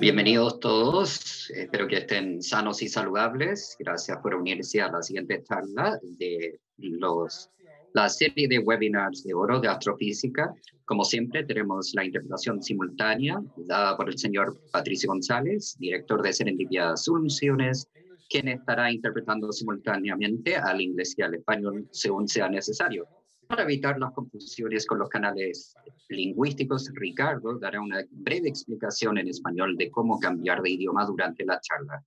Bienvenidos todos, espero que estén sanos y saludables. Gracias por unirse a la siguiente charla de los, la serie de webinars de oro de astrofísica. Como siempre, tenemos la interpretación simultánea dada por el señor Patricio González, director de Serendipia Soluciones, quien estará interpretando simultáneamente al inglés y al español según sea necesario. Para evitar las confusiones con los canales lingüísticos, Ricardo dará una breve explicación en español de cómo cambiar de idioma durante la charla.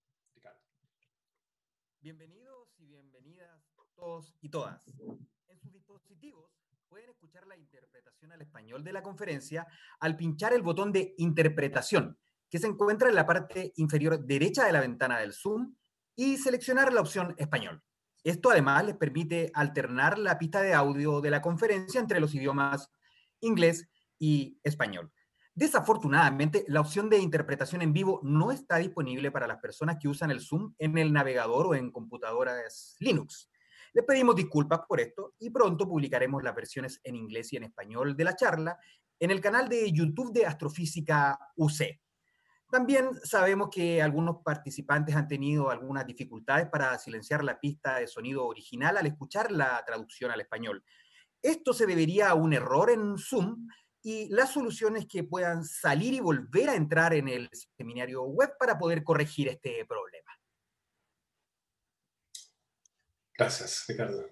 Bienvenidos y bienvenidas todos y todas. En sus dispositivos pueden escuchar la interpretación al español de la conferencia al pinchar el botón de interpretación, que se encuentra en la parte inferior derecha de la ventana del Zoom, y seleccionar la opción español. Esto además les permite alternar la pista de audio de la conferencia entre los idiomas inglés y español. Desafortunadamente, la opción de interpretación en vivo no está disponible para las personas que usan el Zoom en el navegador o en computadoras Linux. Les pedimos disculpas por esto y pronto publicaremos las versiones en inglés y en español de la charla en el canal de YouTube de Astrofísica UC. También sabemos que algunos participantes han tenido algunas dificultades para silenciar la pista de sonido original al escuchar la traducción al español. Esto se debería a un error en Zoom y las soluciones que puedan salir y volver a entrar en el seminario web para poder corregir este problema. Gracias, Ricardo.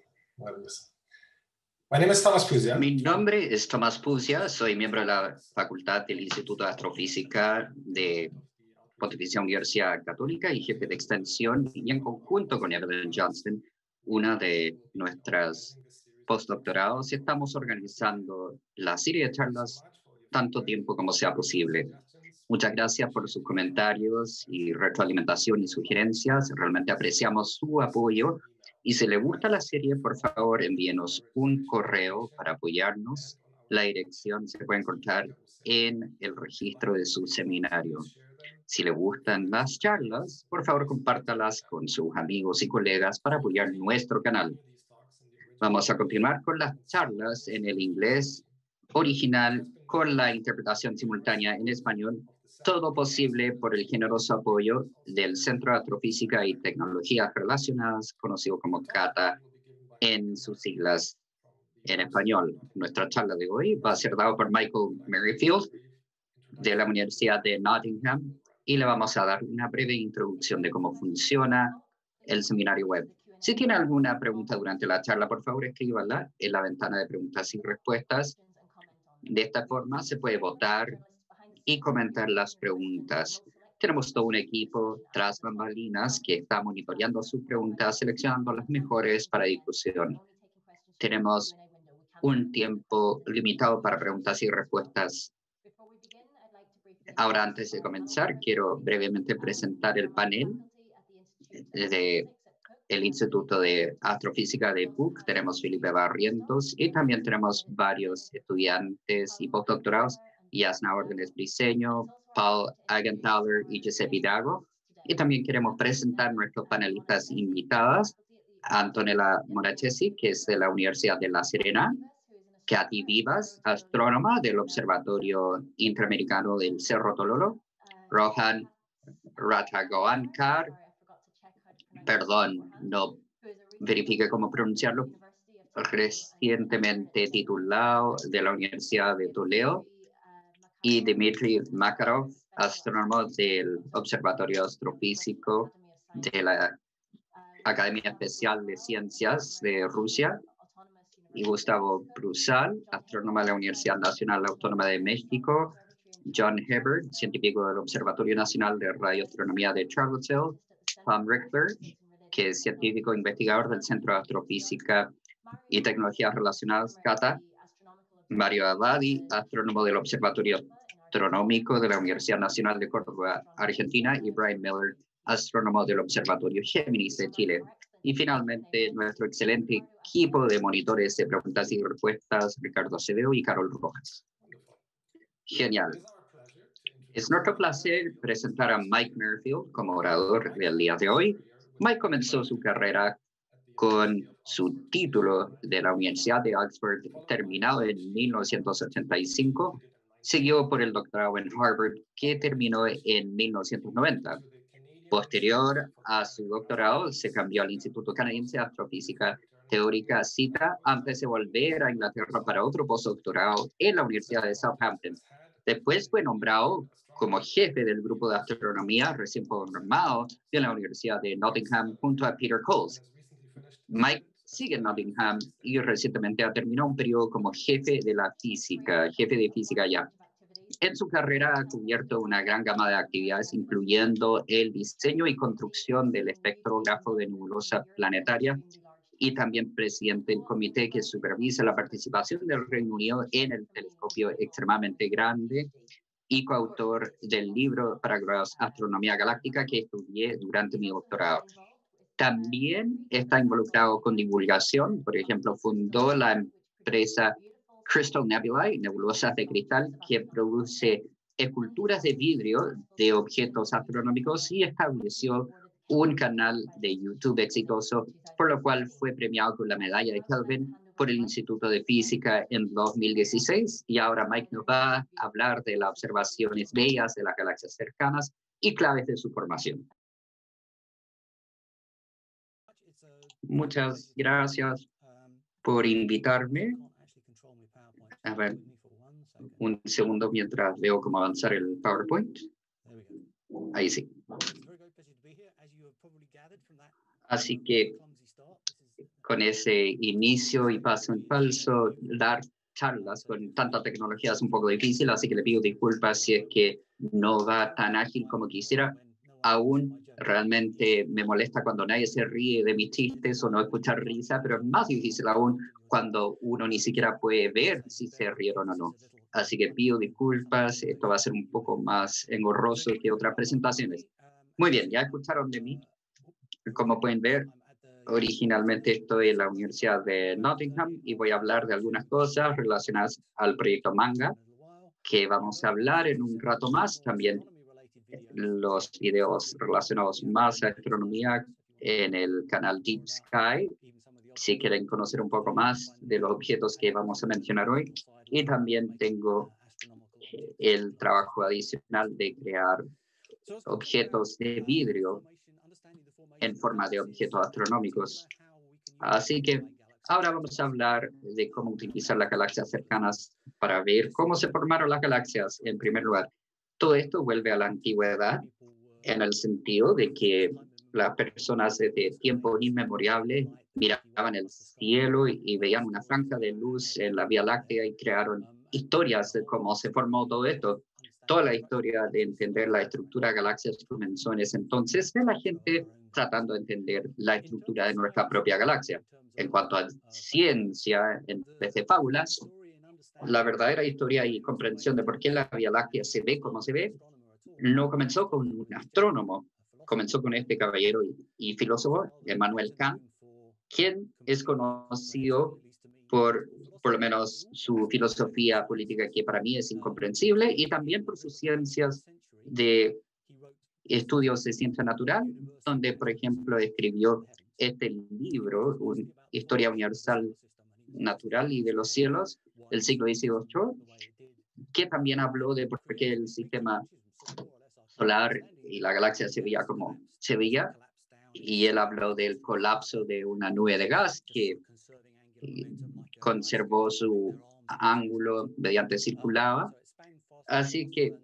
My name is Thomas Puzia. Mi nombre es Tomás Puzia, soy miembro de la Facultad del Instituto de Astrofísica de Pontificia Universidad Católica y jefe de extensión, y en conjunto con Evelyn Johnston, una de nuestras postdoctorados, estamos organizando la serie de charlas tanto tiempo como sea posible. Muchas gracias por sus comentarios y retroalimentación y sugerencias. Realmente apreciamos su apoyo y si le gusta la serie, por favor, envíenos un correo para apoyarnos. La dirección se puede encontrar en el registro de su seminario. Si le gustan las charlas, por favor, compártalas con sus amigos y colegas para apoyar nuestro canal. Vamos a continuar con las charlas en el inglés original con la interpretación simultánea en español todo posible por el generoso apoyo del Centro de Astrofísica y Tecnologías Relacionadas, conocido como CATA en sus siglas en español. Nuestra charla de hoy va a ser dada por Michael Merrifield de la Universidad de Nottingham y le vamos a dar una breve introducción de cómo funciona el seminario web. Si tiene alguna pregunta durante la charla, por favor escríbala en la ventana de preguntas y respuestas. De esta forma se puede votar y comentar las preguntas. Tenemos todo un equipo tras bambalinas que está monitoreando sus preguntas, seleccionando las mejores para discusión. Tenemos un tiempo limitado para preguntas y respuestas. Ahora, antes de comenzar, quiero brevemente presentar el panel de el Instituto de Astrofísica de PUC. Tenemos Felipe Barrientos y también tenemos varios estudiantes y postdoctorados Yasna Órdenes Briseño, Paul Agenthaler y Giuseppe Hidalgo. Y también queremos presentar nuestros panelistas invitadas, Antonella Morachesi, que es de la Universidad de La Serena, Katy Vivas, astrónoma del Observatorio Interamericano del Cerro Tololo, Rohan Ratagoankar, perdón, no verifique cómo pronunciarlo, recientemente titulado de la Universidad de Toledo y Dmitry Makarov, astrónomo del Observatorio Astrofísico de la Academia Especial de Ciencias de Rusia, y Gustavo Brusal, astrónomo de la Universidad Nacional Autónoma de México, John Hibbert, científico del Observatorio Nacional de Radioastronomía de Charlottesville, Tom Rickler, que es científico investigador del Centro de Astrofísica y Tecnologías Relacionadas, CATA, Mario Abadi, astrónomo del Observatorio Astronómico de la Universidad Nacional de Córdoba, Argentina, y Brian Miller, astrónomo del Observatorio Géminis de Chile. Y finalmente, nuestro excelente equipo de monitores de preguntas y respuestas, Ricardo Acevedo y Carol Rojas. Genial. Es nuestro placer presentar a Mike Merrifield como orador del día de hoy. Mike comenzó su carrera con su título de la Universidad de Oxford terminado en 1985 siguió por el doctorado en Harvard, que terminó en 1990. Posterior a su doctorado, se cambió al Instituto Canadiense de Astrofísica Teórica CITA antes de volver a Inglaterra para otro postdoctorado en la Universidad de Southampton. Después fue nombrado como jefe del grupo de astronomía recién formado de la Universidad de Nottingham junto a Peter Coles. Mike sigue en Nottingham y recientemente ha terminado un periodo como jefe de la física, jefe de física ya. En su carrera ha cubierto una gran gama de actividades, incluyendo el diseño y construcción del espectrógrafo de nebulosa planetaria y también presidente del comité que supervisa la participación del Reino Unido en el telescopio extremadamente grande y coautor del libro para Astronomía Galáctica que estudié durante mi doctorado. También está involucrado con divulgación, por ejemplo, fundó la empresa Crystal Nebulae, nebulosas de cristal, que produce esculturas de vidrio de objetos astronómicos y estableció un canal de YouTube exitoso, por lo cual fue premiado con la medalla de Kelvin por el Instituto de Física en 2016. Y ahora Mike nos va a hablar de las observaciones bellas de las galaxias cercanas y claves de su formación. Muchas gracias por invitarme. A ver, un segundo mientras veo cómo avanzar el PowerPoint. Ahí sí. Así que con ese inicio y paso en falso, dar charlas con tanta tecnología es un poco difícil, así que le pido disculpas si es que no va tan ágil como quisiera. Aún realmente me molesta cuando nadie se ríe de mis chistes o no escuchar risa, pero es más difícil aún cuando uno ni siquiera puede ver si se rieron o no. Así que pido disculpas, esto va a ser un poco más engorroso que otras presentaciones. Muy bien, ya escucharon de mí. Como pueden ver, originalmente estoy en la Universidad de Nottingham y voy a hablar de algunas cosas relacionadas al proyecto Manga, que vamos a hablar en un rato más. También los videos relacionados más a astronomía en el canal Deep Sky, si quieren conocer un poco más de los objetos que vamos a mencionar hoy. Y también tengo eh, el trabajo adicional de crear objetos de vidrio en forma de objetos astronómicos. Así que ahora vamos a hablar de cómo utilizar las galaxias cercanas para ver cómo se formaron las galaxias en primer lugar. Todo esto vuelve a la antigüedad en el sentido de que las personas desde tiempo inmemoriales miraban el cielo y, veían una franja de luz en la Vía Láctea y crearon historias de cómo se formó todo esto. Toda la historia de entender la estructura de galaxias comenzó en ese entonces de la gente tratando de entender la estructura de nuestra propia galaxia. En cuanto a ciencia, en vez de fábulas, la verdadera historia y comprensión de por qué la Vía Láctea se ve como se ve, no comenzó con un astrónomo, comenzó con este caballero y, filósofo, Emmanuel Kant, quien es conocido por por lo menos su filosofía política que para mí es incomprensible y también por sus ciencias de estudios de ciencia natural, donde, por ejemplo, escribió este libro, una Historia Universal Natural y de los Cielos, del siglo XVIII, que también habló de por qué el sistema solar y la galaxia se veía como se veía, y él habló del colapso de una nube de gas que conservó su ángulo mediante circulaba. Así que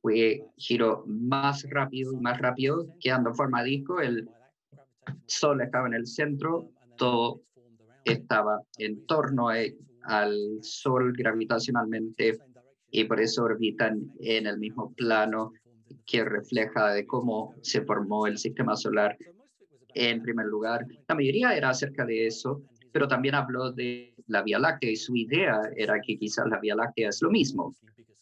fue giro más rápido y más rápido, quedando en forma disco. El Sol estaba en el centro, todo estaba en torno al Sol gravitacionalmente y por eso orbitan en el mismo plano que refleja de cómo se formó el sistema solar en primer lugar. La mayoría era acerca de eso, pero también habló de la Vía Láctea y su idea era que quizás la Vía Láctea es lo mismo,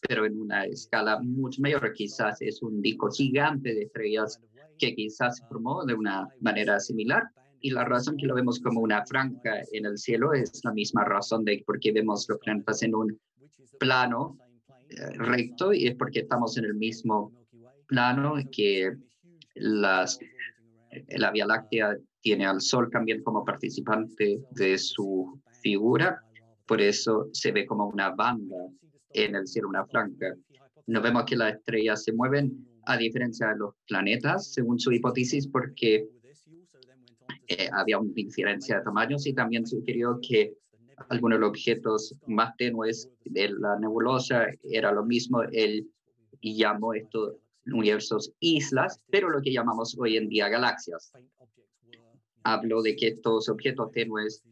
pero en una escala mucho mayor, quizás es un disco gigante de estrellas que quizás se formó de una manera similar y la razón que lo vemos como una franja en el cielo es la misma razón de por qué vemos los planetas en un plano eh, recto y es porque estamos en el mismo plano que eh, la Vía Láctea tiene al Sol también como participante de su figura, por eso se ve como una banda en el cielo una franja. No vemos que las estrellas se mueven a diferencia de los planetas, según su hipótesis, porque eh, había una diferencia de tamaños y también sugirió que algunos de los objetos más tenues de la nebulosa era lo mismo. Él llamó estos universos islas, pero lo que llamamos hoy en día galaxias. Habló de que estos objetos tenues,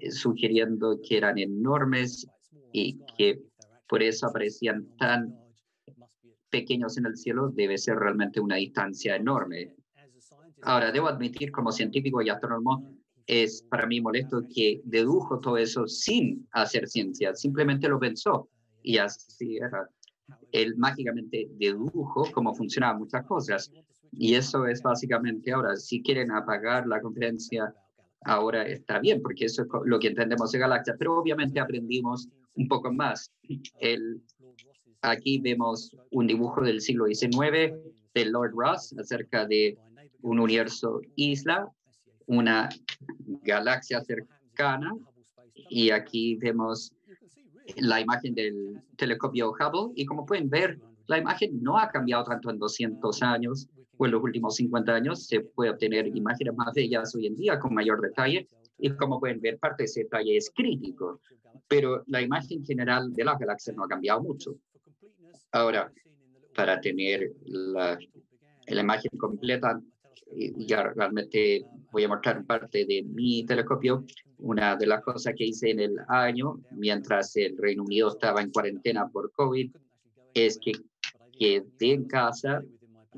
eh, sugiriendo que eran enormes y que por eso aparecían tan pequeños en el cielo, debe ser realmente una distancia enorme. Ahora, debo admitir como científico y astrónomo, es para mí molesto que dedujo todo eso sin hacer ciencia, simplemente lo pensó y así era. Él mágicamente dedujo cómo funcionaban muchas cosas. Y eso es básicamente ahora, si quieren apagar la conferencia, ahora está bien, porque eso es lo que entendemos de galaxias, pero obviamente aprendimos un poco más. El, aquí vemos un dibujo del siglo XIX de Lord Ross acerca de un universo isla, una galaxia cercana, y aquí vemos la imagen del telescopio Hubble, y como pueden ver, la imagen no ha cambiado tanto en 200 años o en los últimos 50 años. Se puede obtener imágenes más bellas hoy en día con mayor detalle, y como pueden ver, parte de ese detalle es crítico, pero la imagen general de las galaxias no ha cambiado mucho. Ahora, para tener la, la imagen completa, y ya realmente voy a mostrar parte de mi telescopio. Una de las cosas que hice en el año, mientras el Reino Unido estaba en cuarentena por COVID, es que quedé en casa,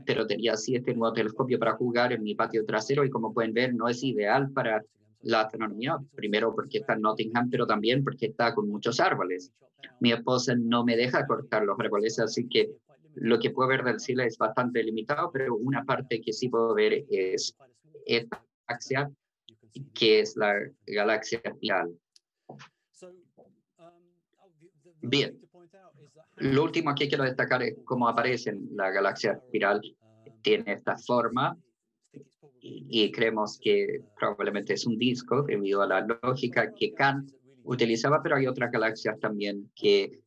pero tenía así este nuevo telescopio para jugar en mi patio trasero y como pueden ver no es ideal para la astronomía, primero porque está en Nottingham, pero también porque está con muchos árboles. Mi esposa no me deja cortar los árboles, así que lo que puedo ver del cielo es bastante limitado, pero una parte que sí puedo ver es esta galaxia, que es la galaxia espiral. Bien, lo último que quiero destacar es cómo aparece la galaxia espiral. Tiene esta forma y, creemos que probablemente es un disco debido a la lógica que Kant utilizaba, pero hay otras galaxias también que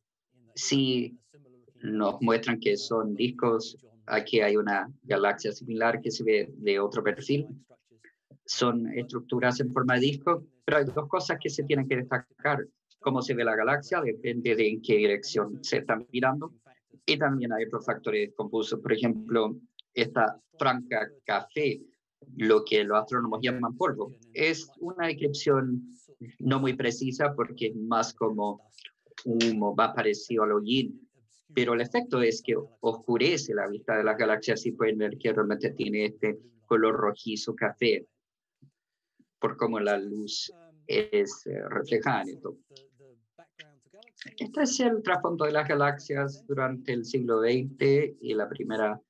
sí nos muestran que son discos. Aquí hay una galaxia similar que se ve de otro perfil. Son estructuras en forma de disco, pero hay dos cosas que se tienen que destacar. Cómo se ve la galaxia depende de en qué dirección se están mirando. Y también hay otros factores compuestos. Por ejemplo, esta franca café, lo que los astrónomos llaman polvo, es una descripción no muy precisa porque es más como humo, va parecido al hollín pero el efecto es que oscurece la vista de las galaxias y pueden ver que realmente tiene este color rojizo café por cómo la luz es eh, reflejada en esto. Este es el trasfondo de las galaxias durante el siglo XX y la primera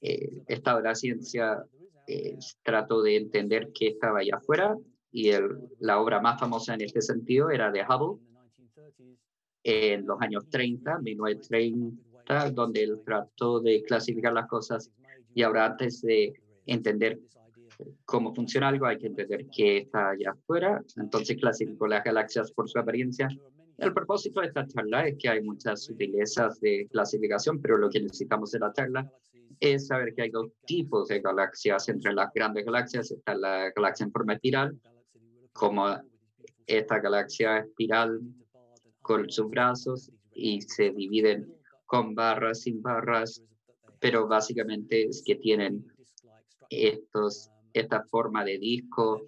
eh, estado de la ciencia eh, trató de entender qué estaba allá afuera y la obra más famosa en este sentido era de Hubble en los años 30, 1930, donde él trató de clasificar las cosas. Y ahora antes de entender cómo funciona algo, hay que entender qué está allá afuera. Entonces clasificó las galaxias por su apariencia. El propósito de esta charla es que hay muchas sutilezas de clasificación, pero lo que necesitamos en la charla es saber que hay dos tipos de galaxias. Entre las grandes galaxias está la galaxia en forma espiral, como esta galaxia espiral con sus brazos y se dividen con barras, sin barras, pero básicamente es que tienen estos, esta forma de disco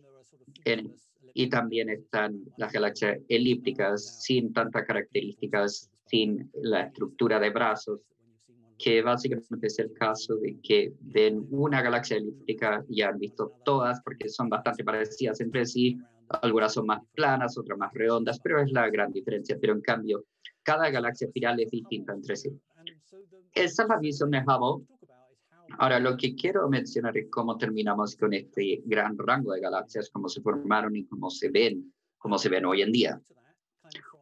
y también están las galaxias elípticas sin tantas características, sin la estructura de brazos, que básicamente es el caso de que ven una galaxia elíptica y han visto todas porque son bastante parecidas entre sí, algunas son más planas, otras más redondas, pero es la gran diferencia. Pero en cambio, cada galaxia espiral es distinta entre sí. Esa es la visión de Hubble. Ahora, lo que quiero mencionar es cómo terminamos con este gran rango de galaxias, cómo se formaron y cómo se ven, cómo se ven hoy en día.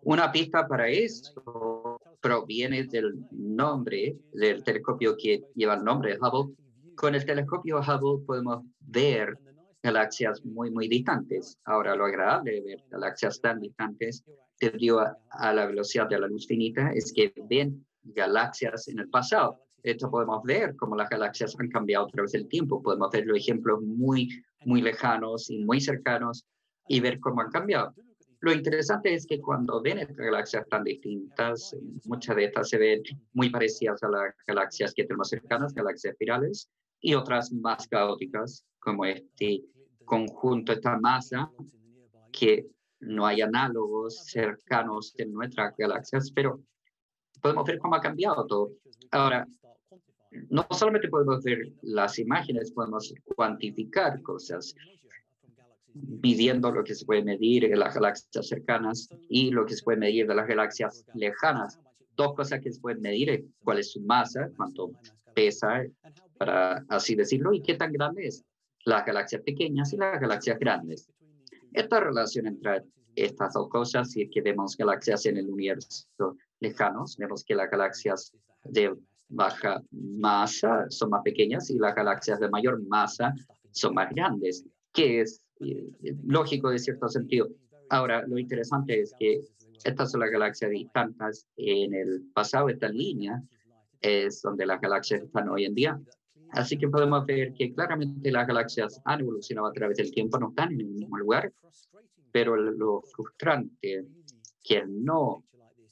Una pista para eso proviene del nombre del telescopio que lleva el nombre de Hubble. Con el telescopio Hubble podemos ver galaxias muy, muy distantes. Ahora, lo agradable de ver galaxias tan distantes debido a, la velocidad de la luz finita es que ven galaxias en el pasado. Esto podemos ver cómo las galaxias han cambiado a través del tiempo. Podemos ver los ejemplos muy, muy lejanos y muy cercanos y ver cómo han cambiado. Lo interesante es que cuando ven estas galaxias tan distintas, muchas de estas se ven muy parecidas a las galaxias que tenemos cercanas, galaxias espirales, y otras más caóticas, como este conjunto, esta masa, que no hay análogos cercanos en nuestras galaxias, pero podemos ver cómo ha cambiado todo. Ahora, no solamente podemos ver las imágenes, podemos cuantificar cosas midiendo lo que se puede medir en las galaxias cercanas y lo que se puede medir de las galaxias lejanas. Dos cosas que se pueden medir cuál es su masa, cuánto pesa, para así decirlo, y qué tan grande es las galaxias pequeñas y las galaxias grandes. Esta relación entre estas dos cosas, si es que vemos galaxias en el universo lejanos, vemos que las galaxias de baja masa son más pequeñas y las galaxias de mayor masa son más grandes, que es lógico de cierto sentido. Ahora, lo interesante es que estas son las galaxias distantes en el pasado, esta línea es donde las galaxias están hoy en día. Así que podemos ver que claramente las galaxias han evolucionado a través del tiempo, no están en el mismo lugar, pero lo frustrante que no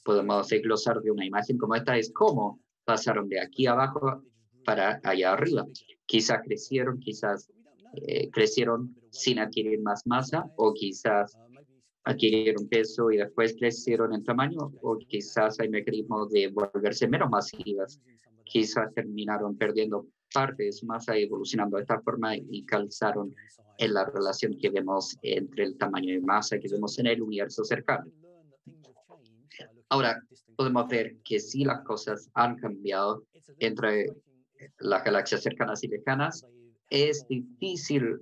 podemos desglosar de una imagen como esta es cómo pasaron de aquí abajo para allá arriba. Quizás crecieron, quizás eh, crecieron sin adquirir más masa o quizás adquirieron peso y después crecieron en tamaño o quizás hay mecanismos de volverse menos masivas. Quizás terminaron perdiendo parte de su masa y evolucionando de esta forma y calzaron en la relación que vemos entre el tamaño de masa que vemos en el universo cercano. Ahora, podemos ver que si las cosas han cambiado entre las galaxias cercanas y lejanas. Es difícil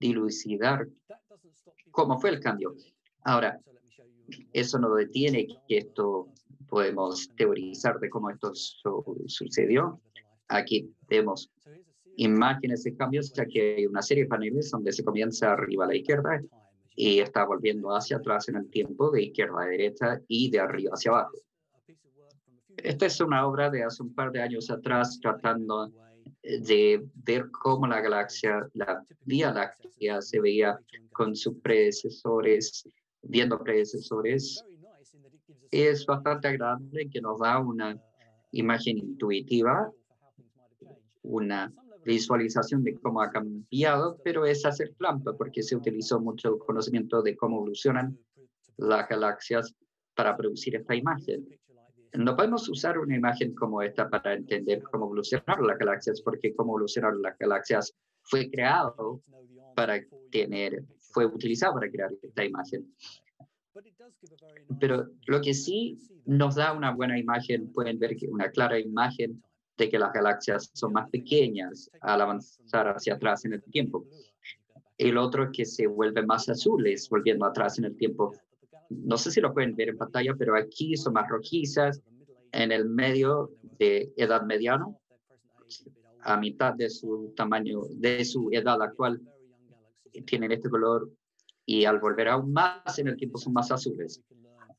dilucidar cómo fue el cambio. Ahora, eso no detiene que esto podemos teorizar de cómo esto sucedió. Aquí vemos imágenes de cambios, ya que hay una serie de paneles donde se comienza arriba a la izquierda y está volviendo hacia atrás en el tiempo, de izquierda a derecha y de arriba hacia abajo. Esta es una obra de hace un par de años atrás tratando de ver cómo la galaxia, la Vía Láctea se veía con sus predecesores, viendo predecesores, es bastante agradable que nos da una imagen intuitiva, una visualización de cómo ha cambiado, pero es hacer trampa porque se utilizó mucho conocimiento de cómo evolucionan las galaxias para producir esta imagen. No podemos usar una imagen como esta para entender cómo evolucionaron las galaxias, porque cómo evolucionaron las galaxias fue creado para tener, fue utilizado para crear esta imagen. Pero lo que sí nos da una buena imagen, pueden ver que una clara imagen de que las galaxias son más pequeñas al avanzar hacia atrás en el tiempo. El otro es que se vuelven más azules volviendo atrás en el tiempo no sé si lo pueden ver en pantalla, pero aquí son más rojizas, en el medio de edad mediana, a mitad de su tamaño, de su edad actual, tienen este color y al volver aún más en el tiempo son más azules.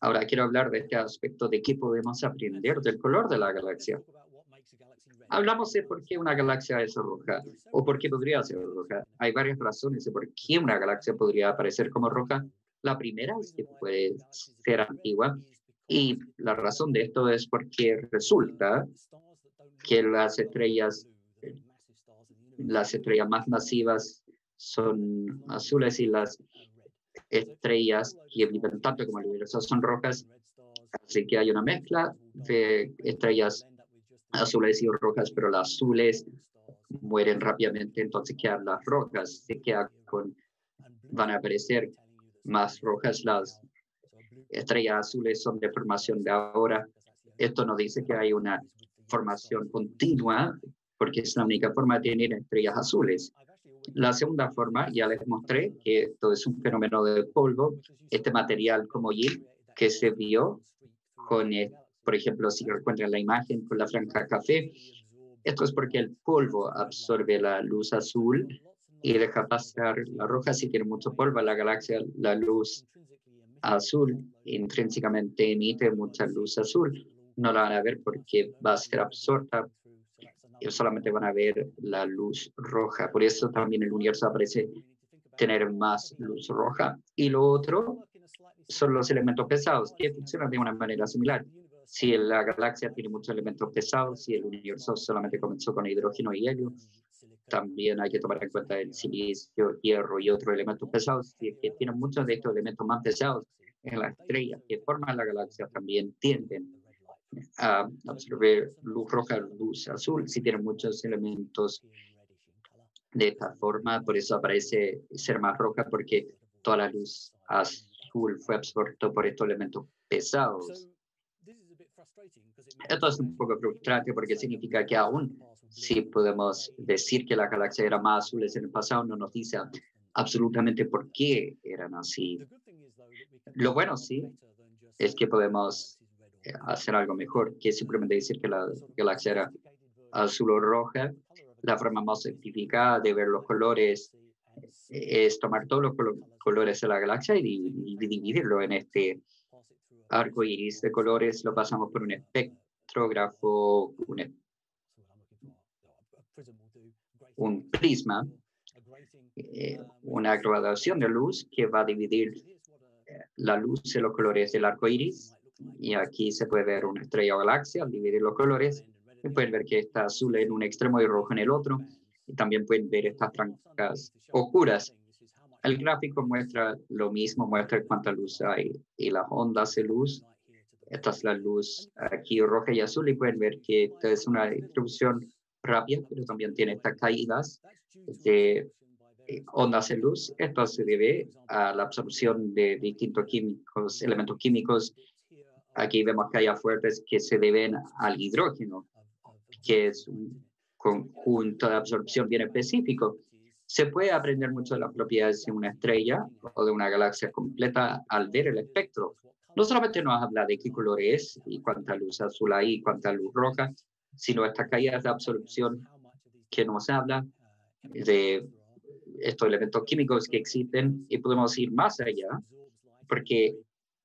Ahora quiero hablar de este aspecto de qué podemos aprender del color de la galaxia. Hablamos de por qué una galaxia es roja o por qué podría ser roja. Hay varias razones de por qué una galaxia podría aparecer como roja la primera es que puede ser antigua y la razón de esto es porque resulta que las estrellas, las estrellas más masivas son azules y las estrellas que viven tanto como el universo son rojas. Así que hay una mezcla de estrellas azules y rojas, pero las azules mueren rápidamente, entonces quedan las rojas, se queda con, van a aparecer más rojas, las estrellas azules son de formación de ahora. Esto nos dice que hay una formación continua, porque es la única forma de tener estrellas azules. La segunda forma, ya les mostré que esto es un fenómeno de polvo, este material como YIL que se vio con, eh, por ejemplo, si recuerdan la imagen con la franja café, esto es porque el polvo absorbe la luz azul y deja pasar la roja si tiene mucho polvo. La galaxia, la luz azul intrínsecamente emite mucha luz azul. No la van a ver porque va a ser absorta y solamente van a ver la luz roja. Por eso también el universo parece tener más luz roja. Y lo otro son los elementos pesados, que funcionan de una manera similar. Si la galaxia tiene muchos elementos pesados, si el universo solamente comenzó con hidrógeno y helio, también hay que tomar en cuenta el silicio, hierro y otros elementos pesados, que tienen muchos de estos elementos más pesados en las estrellas que forman la galaxia también tienden a absorber luz roja, luz azul, si tienen muchos elementos de esta forma, por eso aparece ser más roja, porque toda la luz azul fue absorta por estos elementos pesados. Esto es un poco frustrante porque significa que aún si podemos decir que la galaxia era más azules en el pasado, no nos dice absolutamente por qué eran así. Lo bueno sí es que podemos eh, hacer algo mejor que simplemente decir que la galaxia era azul o roja. La forma más simplificada de ver los colores es tomar todos los colores de la galaxia y, dividirlo en este arco iris de colores. Lo pasamos por un espectrógrafo, un, prisma, eh, una graduación de luz que va a dividir la luz de los colores del arco iris. Y aquí se puede ver una estrella o galaxia al dividir los colores. Y pueden ver que está azul en un extremo y rojo en el otro. Y también pueden ver estas franjas oscuras. El gráfico muestra lo mismo, muestra cuánta luz hay y las ondas de luz. Esta es la luz aquí roja y azul y pueden ver que esta es una distribución rápida, pero también tiene estas caídas de eh, ondas de luz. Esto se debe a la absorción de distintos químicos, elementos químicos. Aquí vemos que hay fuertes que se deben al hidrógeno, que es un conjunto de absorción bien específico. Se puede aprender mucho de las propiedades de una estrella o de una galaxia completa al ver el espectro. No solamente nos habla de qué color es y cuánta luz azul hay y cuánta luz roja, sino estas caídas de absorción que nos habla de estos elementos químicos que existen y podemos ir más allá, porque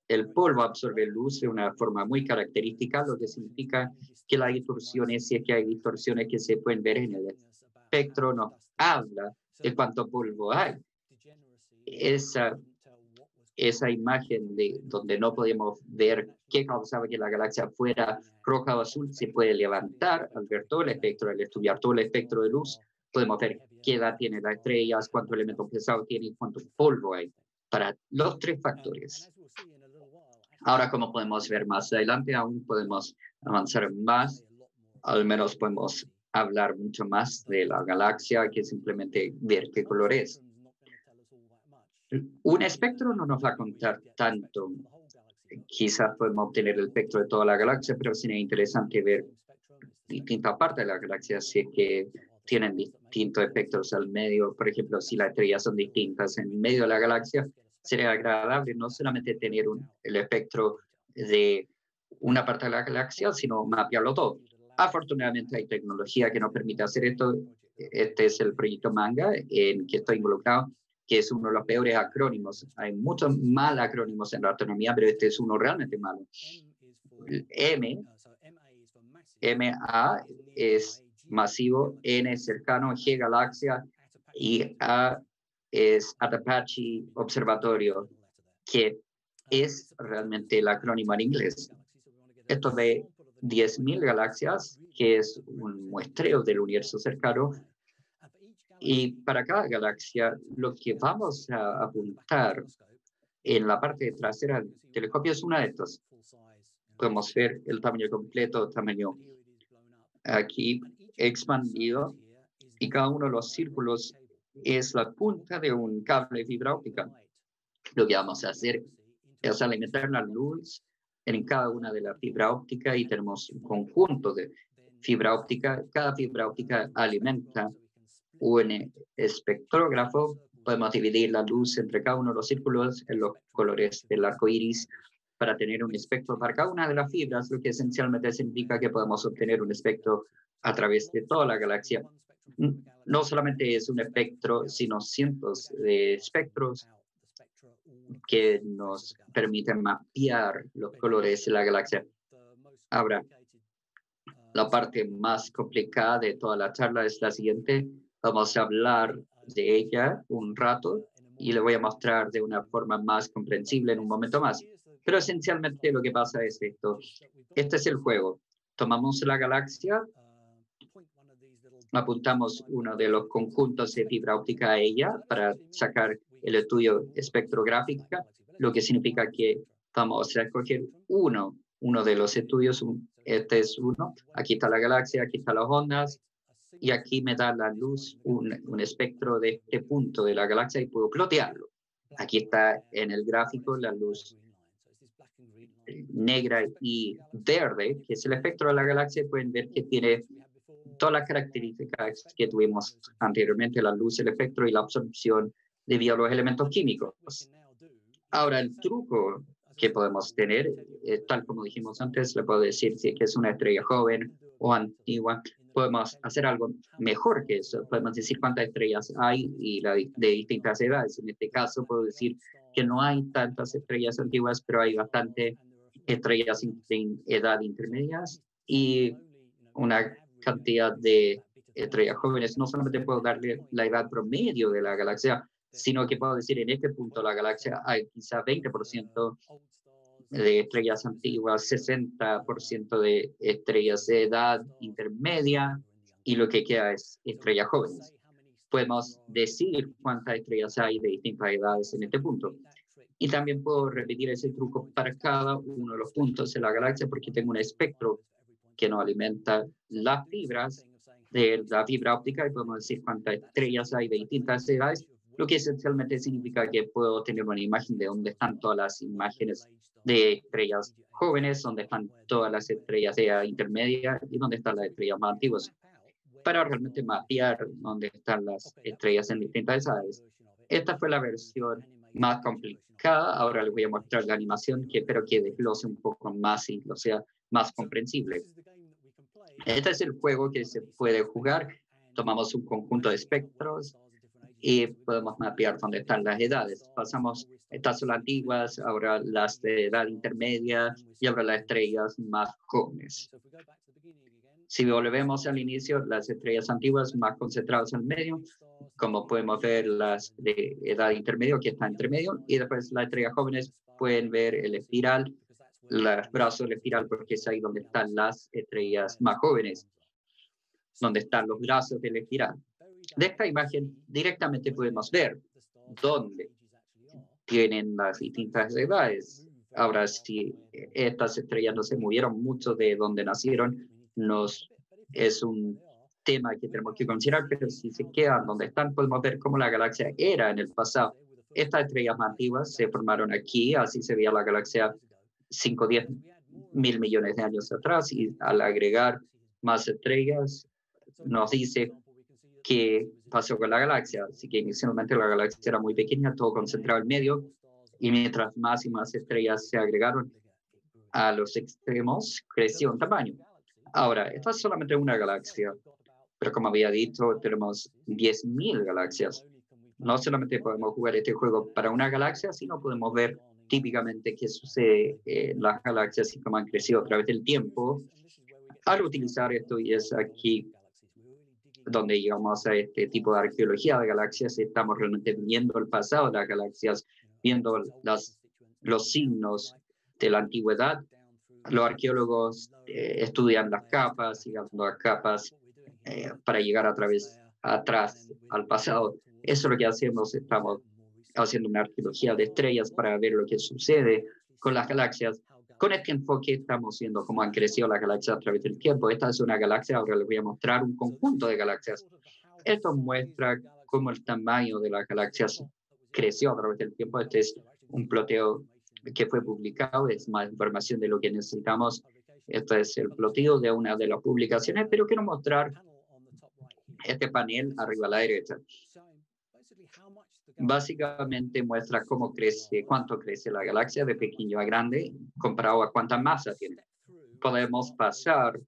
el polvo absorbe luz de una forma muy característica, lo que significa que las distorsiones, si es que hay distorsiones que se pueden ver en el espectro, nos habla de cuánto polvo hay. Esa, esa imagen de donde no podemos ver qué causaba que la galaxia fuera roja o azul se puede levantar al ver todo el espectro, al estudiar todo el espectro de luz, podemos ver qué edad tiene las estrellas, cuántos elementos pesados tiene y cuánto polvo hay para los tres factores. Ahora, como podemos ver más adelante, aún podemos avanzar más, al menos podemos hablar mucho más de la galaxia que simplemente ver qué color es. Un espectro no nos va a contar tanto. Quizás podemos obtener el espectro de toda la galaxia, pero sería interesante ver distintas partes de la galaxia, si es que tienen distintos espectros al medio. Por ejemplo, si las estrellas son distintas en medio de la galaxia, sería agradable no solamente tener un, el espectro de una parte de la galaxia, sino mapearlo todo. Afortunadamente hay tecnología que nos permite hacer esto. Este es el proyecto Manga en que estoy involucrado, que es uno de los peores acrónimos. Hay muchos mal acrónimos en la astronomía, pero este es uno realmente malo. M, MA es masivo, N cercano, G galaxia y A es Atapachi Observatorio, que es realmente el acrónimo en inglés. Esto de 10.000 galaxias, que es un muestreo del universo cercano. Y para cada galaxia, lo que vamos a apuntar en la parte trasera del telescopio es una de estas. Podemos ver el tamaño completo, tamaño aquí expandido y cada uno de los círculos es la punta de un cable fibra óptica. Lo que vamos a hacer es alimentar la luz en cada una de las fibra óptica y tenemos un conjunto de fibra óptica. Cada fibra óptica alimenta un espectrógrafo. Podemos dividir la luz entre cada uno de los círculos en los colores del arco iris para tener un espectro para cada una de las fibras, lo que esencialmente significa que podemos obtener un espectro a través de toda la galaxia. No solamente es un espectro, sino cientos de espectros que nos permite mapear los colores de la galaxia. Ahora, la parte más complicada de toda la charla es la siguiente. Vamos a hablar de ella un rato y le voy a mostrar de una forma más comprensible en un momento más. Pero esencialmente lo que pasa es esto. Este es el juego. Tomamos la galaxia, apuntamos uno de los conjuntos de fibra óptica a ella para sacar el estudio espectrográfico, lo que significa que vamos a escoger uno, uno de los estudios, este es uno, aquí está la galaxia, aquí están las ondas, y aquí me da la luz un, un espectro de este punto de la galaxia y puedo plotearlo. Aquí está en el gráfico la luz negra y verde, que es el espectro de la galaxia, pueden ver que tiene todas las características que tuvimos anteriormente, la luz, el espectro y la absorción debido a los elementos químicos. Ahora, el truco que podemos tener, eh, tal como dijimos antes, le puedo decir si es una estrella joven o antigua, podemos hacer algo mejor que eso. Podemos decir cuántas estrellas hay y la, de distintas edades. En este caso, puedo decir que no hay tantas estrellas antiguas, pero hay bastante estrellas en edad intermedias y una cantidad de estrellas jóvenes. No solamente puedo darle la edad promedio de la galaxia, sino que puedo decir en este punto la galaxia hay quizá 20% de estrellas antiguas, 60% de estrellas de edad intermedia y lo que queda es estrellas jóvenes. Podemos decir cuántas estrellas hay de distintas edades en este punto. Y también puedo repetir ese truco para cada uno de los puntos de la galaxia porque tengo un espectro que nos alimenta las fibras de la fibra óptica y podemos decir cuántas estrellas hay de distintas edades, lo que esencialmente significa que puedo tener una imagen de dónde están todas las imágenes de estrellas jóvenes, dónde están todas las estrellas de intermedia y dónde están las estrellas más antiguas, para realmente mapear dónde están las estrellas en distintas edades. Esta fue la versión más complicada. Ahora les voy a mostrar la animación que espero que desglose un poco más y lo sea más comprensible. Este es el juego que se puede jugar. Tomamos un conjunto de espectros y podemos mapear dónde están las edades. Pasamos, estas son las antiguas, ahora las de edad intermedia y ahora las estrellas más jóvenes. Si volvemos al inicio, las estrellas antiguas más concentradas en medio, como podemos ver las de edad intermedia que está entre medio, y después las estrellas jóvenes pueden ver el espiral, los brazos del espiral, porque es ahí donde están las estrellas más jóvenes, donde están los brazos del espiral. De esta imagen directamente podemos ver dónde tienen las distintas edades. Ahora, si estas estrellas no se movieron mucho de donde nacieron, es un tema que tenemos que considerar, pero si se quedan donde están, podemos ver cómo la galaxia era en el pasado. Estas estrellas más antiguas se formaron aquí, así se veía la galaxia 5 o 10 mil millones de años atrás, y al agregar más estrellas, nos dice qué pasó con la galaxia. Así que inicialmente la galaxia era muy pequeña, todo concentrado en medio, y mientras más y más estrellas se agregaron a los extremos, creció en tamaño. Ahora, esta es solamente una galaxia, pero como había dicho, tenemos 10.000 galaxias. No solamente podemos jugar este juego para una galaxia, sino podemos ver típicamente qué sucede en las galaxias y cómo han crecido a través del tiempo al utilizar esto. Y es aquí donde llegamos a este tipo de arqueología de galaxias. Estamos realmente viendo el pasado de las galaxias, viendo las, los signos de la antigüedad los arqueólogos eh, estudian las capas, llegando a capas eh, para llegar a través atrás al pasado. Eso es lo que hacemos, estamos haciendo una arqueología de estrellas para ver lo que sucede con las galaxias. Con este enfoque estamos viendo cómo han crecido las galaxias a través del tiempo. Esta es una galaxia, ahora les voy a mostrar un conjunto de galaxias. Esto muestra cómo el tamaño de las galaxias creció a través del tiempo. Este es un ploteo que fue publicado, es más información de lo que necesitamos. Este es el ploteo de una de las publicaciones, pero quiero mostrar este panel arriba a la derecha. Básicamente muestra cómo crece, cuánto crece la galaxia de pequeño a grande comparado a cuánta masa tiene. Podemos pasar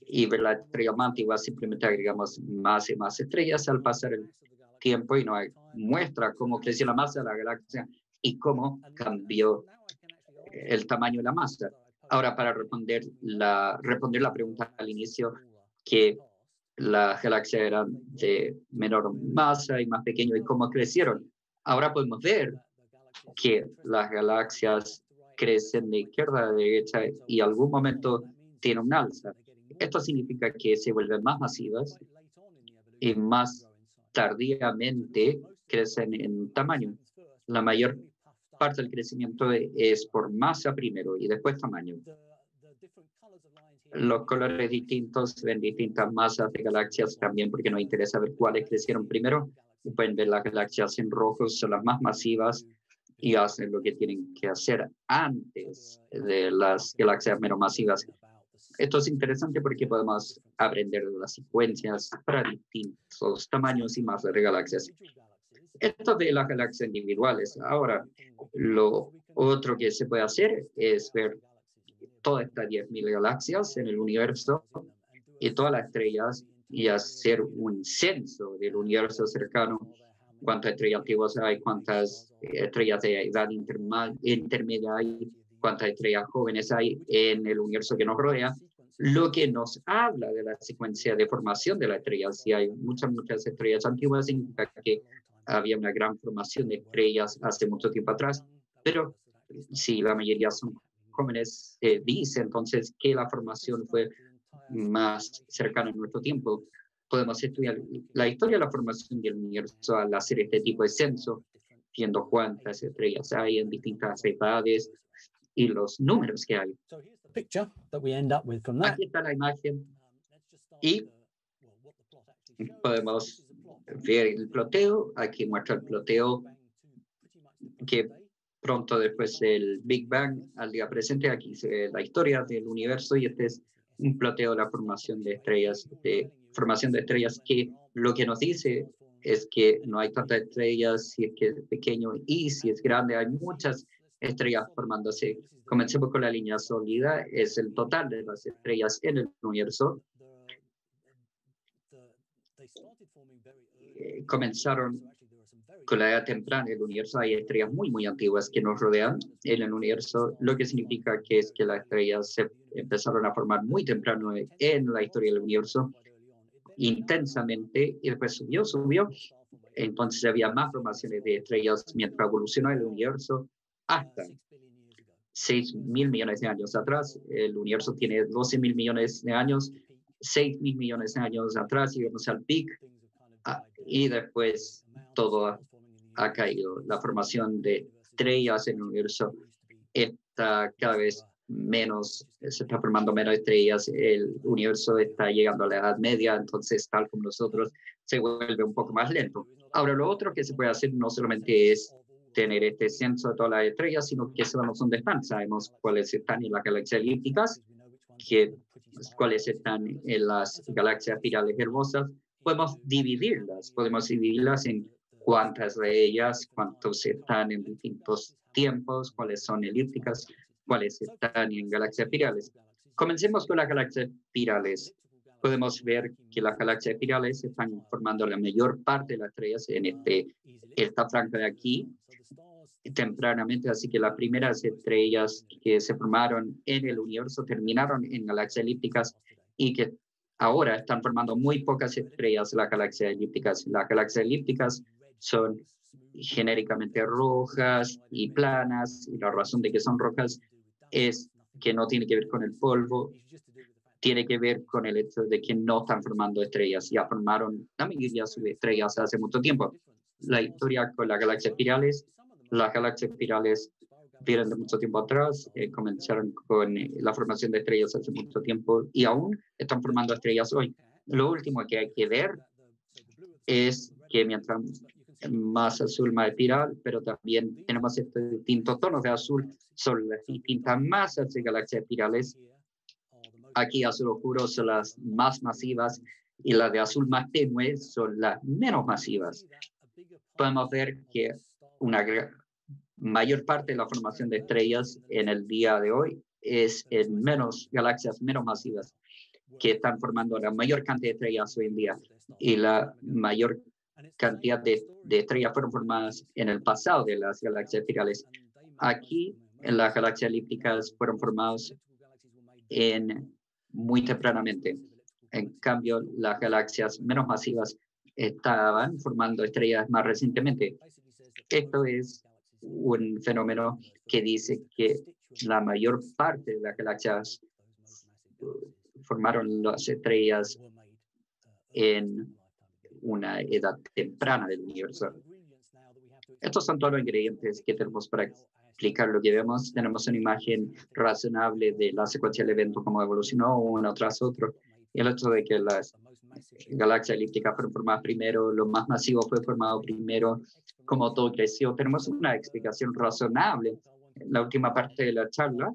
y ver la estrella más antigua, simplemente agregamos más y más estrellas al pasar el tiempo y nos muestra cómo crece la masa de la galaxia y cómo cambió el tamaño de la masa. Ahora, para responder la, responder la pregunta al inicio, que las galaxias eran de menor masa y más pequeño y cómo crecieron. Ahora podemos ver que las galaxias crecen de izquierda a derecha y algún momento tienen un alza. Esto significa que se vuelven más masivas y más tardíamente crecen en tamaño. La mayor parte del crecimiento es por masa primero y después tamaño. Los colores distintos ven distintas masas de galaxias también porque nos interesa ver cuáles crecieron primero. Pueden ver las galaxias en rojo, son las más masivas y hacen lo que tienen que hacer antes de las galaxias menos masivas. Esto es interesante porque podemos aprender de las secuencias para distintos tamaños y masas de galaxias. Esto de las galaxias individuales. Ahora, lo otro que se puede hacer es ver todas estas 10.000 galaxias en el universo y todas las estrellas y hacer un censo del universo cercano, cuántas estrellas antiguas hay, cuántas estrellas de edad intermedia hay, cuántas estrellas jóvenes hay en el universo que nos rodea, lo que nos habla de la secuencia de formación de las estrellas. Si hay muchas, muchas estrellas antiguas, significa que había una gran formación de estrellas hace mucho tiempo atrás, pero si la mayoría son jóvenes, eh, dice entonces que la formación fue más cercana en nuestro tiempo. Podemos estudiar la historia de la formación del universo al hacer este tipo de censo, viendo cuántas estrellas hay en distintas edades y los números que hay. Aquí está la imagen y podemos ver el ploteo. Aquí muestra el ploteo que pronto después del Big Bang al día presente, aquí se ve la historia del universo y este es un ploteo de la formación de estrellas, de formación de estrellas que lo que nos dice es que no hay tantas estrellas si es que es pequeño y si es grande hay muchas estrellas formándose. Comencemos con la línea sólida, es el total de las estrellas en el universo. Eh, comenzaron con la edad temprana del universo hay estrellas muy, muy antiguas que nos rodean en el universo, lo que significa que es que las estrellas se empezaron a formar muy temprano en la historia del universo, intensamente, y después subió, subió. Entonces había más formaciones de estrellas mientras evolucionó el universo hasta 6 mil millones de años atrás. El universo tiene 12 mil millones de años, 6 mil millones de años atrás, llegamos al pic, ah, y después todo ha caído. La formación de estrellas en el universo está cada vez menos, se está formando menos estrellas, el universo está llegando a la Edad Media, entonces tal como nosotros se vuelve un poco más lento. Ahora, lo otro que se puede hacer no solamente es tener este censo de todas las estrellas, sino que sabemos dónde están, sabemos cuáles están en las galaxias elípticas, que, cuáles están en las galaxias espirales hermosas, podemos dividirlas, podemos dividirlas en cuántas de ellas, cuántos están en distintos tiempos, cuáles son elípticas, cuáles están en galaxias espirales. Comencemos con las galaxias espirales. Podemos ver que las galaxias espirales están formando la mayor parte de las estrellas en este, esta franja de aquí, tempranamente, así que las primeras estrellas que se formaron en el universo terminaron en galaxias elípticas y que ahora están formando muy pocas estrellas las galaxias elípticas. Las galaxias elípticas son genéricamente rojas y planas, y la razón de que son rojas es que no tiene que ver con el polvo, tiene que ver con el hecho de que no están formando estrellas, ya formaron la mayoría de estrellas hace mucho tiempo. La historia con las galaxias espirales, las galaxias espirales vienen de mucho tiempo atrás, eh, comenzaron con eh, la formación de estrellas hace mucho tiempo y aún están formando estrellas hoy. Lo último que hay que ver es que mientras más azul, más espiral, pero también tenemos estos distintos tonos de azul, son las distintas masas de galaxias espirales. Aquí azul oscuro son las más masivas y las de azul más tenue son las menos masivas. Podemos ver que una mayor parte de la formación de estrellas en el día de hoy es en menos galaxias menos masivas que están formando la mayor cantidad de estrellas hoy en día y la mayor cantidad de, de estrellas fueron formadas en el pasado de las galaxias espirales. Aquí, en las galaxias elípticas fueron formadas en muy tempranamente. En cambio, las galaxias menos masivas estaban formando estrellas más recientemente. Esto es un fenómeno que dice que la mayor parte de las galaxias formaron las estrellas en una edad temprana del universo. Estos son todos los ingredientes que tenemos para explicar lo que vemos. Tenemos una imagen razonable de la secuencia del evento, como evolucionó uno tras otro. Y el hecho de que las galaxias elípticas fueron formadas primero, lo más masivo fue formado primero, como todo creció. Tenemos una explicación razonable. La última parte de la charla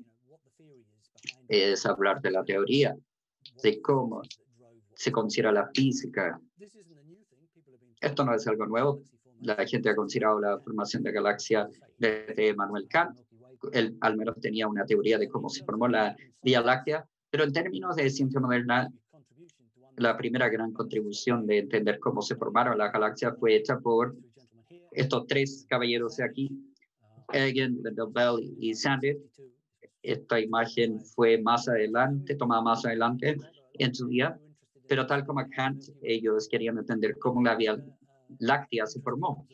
es hablar de la teoría, de cómo se considera la física. Esto no es algo nuevo. La gente ha considerado la formación de galaxia desde Manuel Kant. Él al menos tenía una teoría de cómo se formó la Vía Láctea, pero en términos de ciencia moderna, la primera gran contribución de entender cómo se formaron las galaxias fue hecha por estos tres caballeros de aquí, Egan, Bell y Sandit. Esta imagen fue más adelante, tomada más adelante en su día, pero tal como Kant, ellos querían entender cómo la Vía Láctea se formó.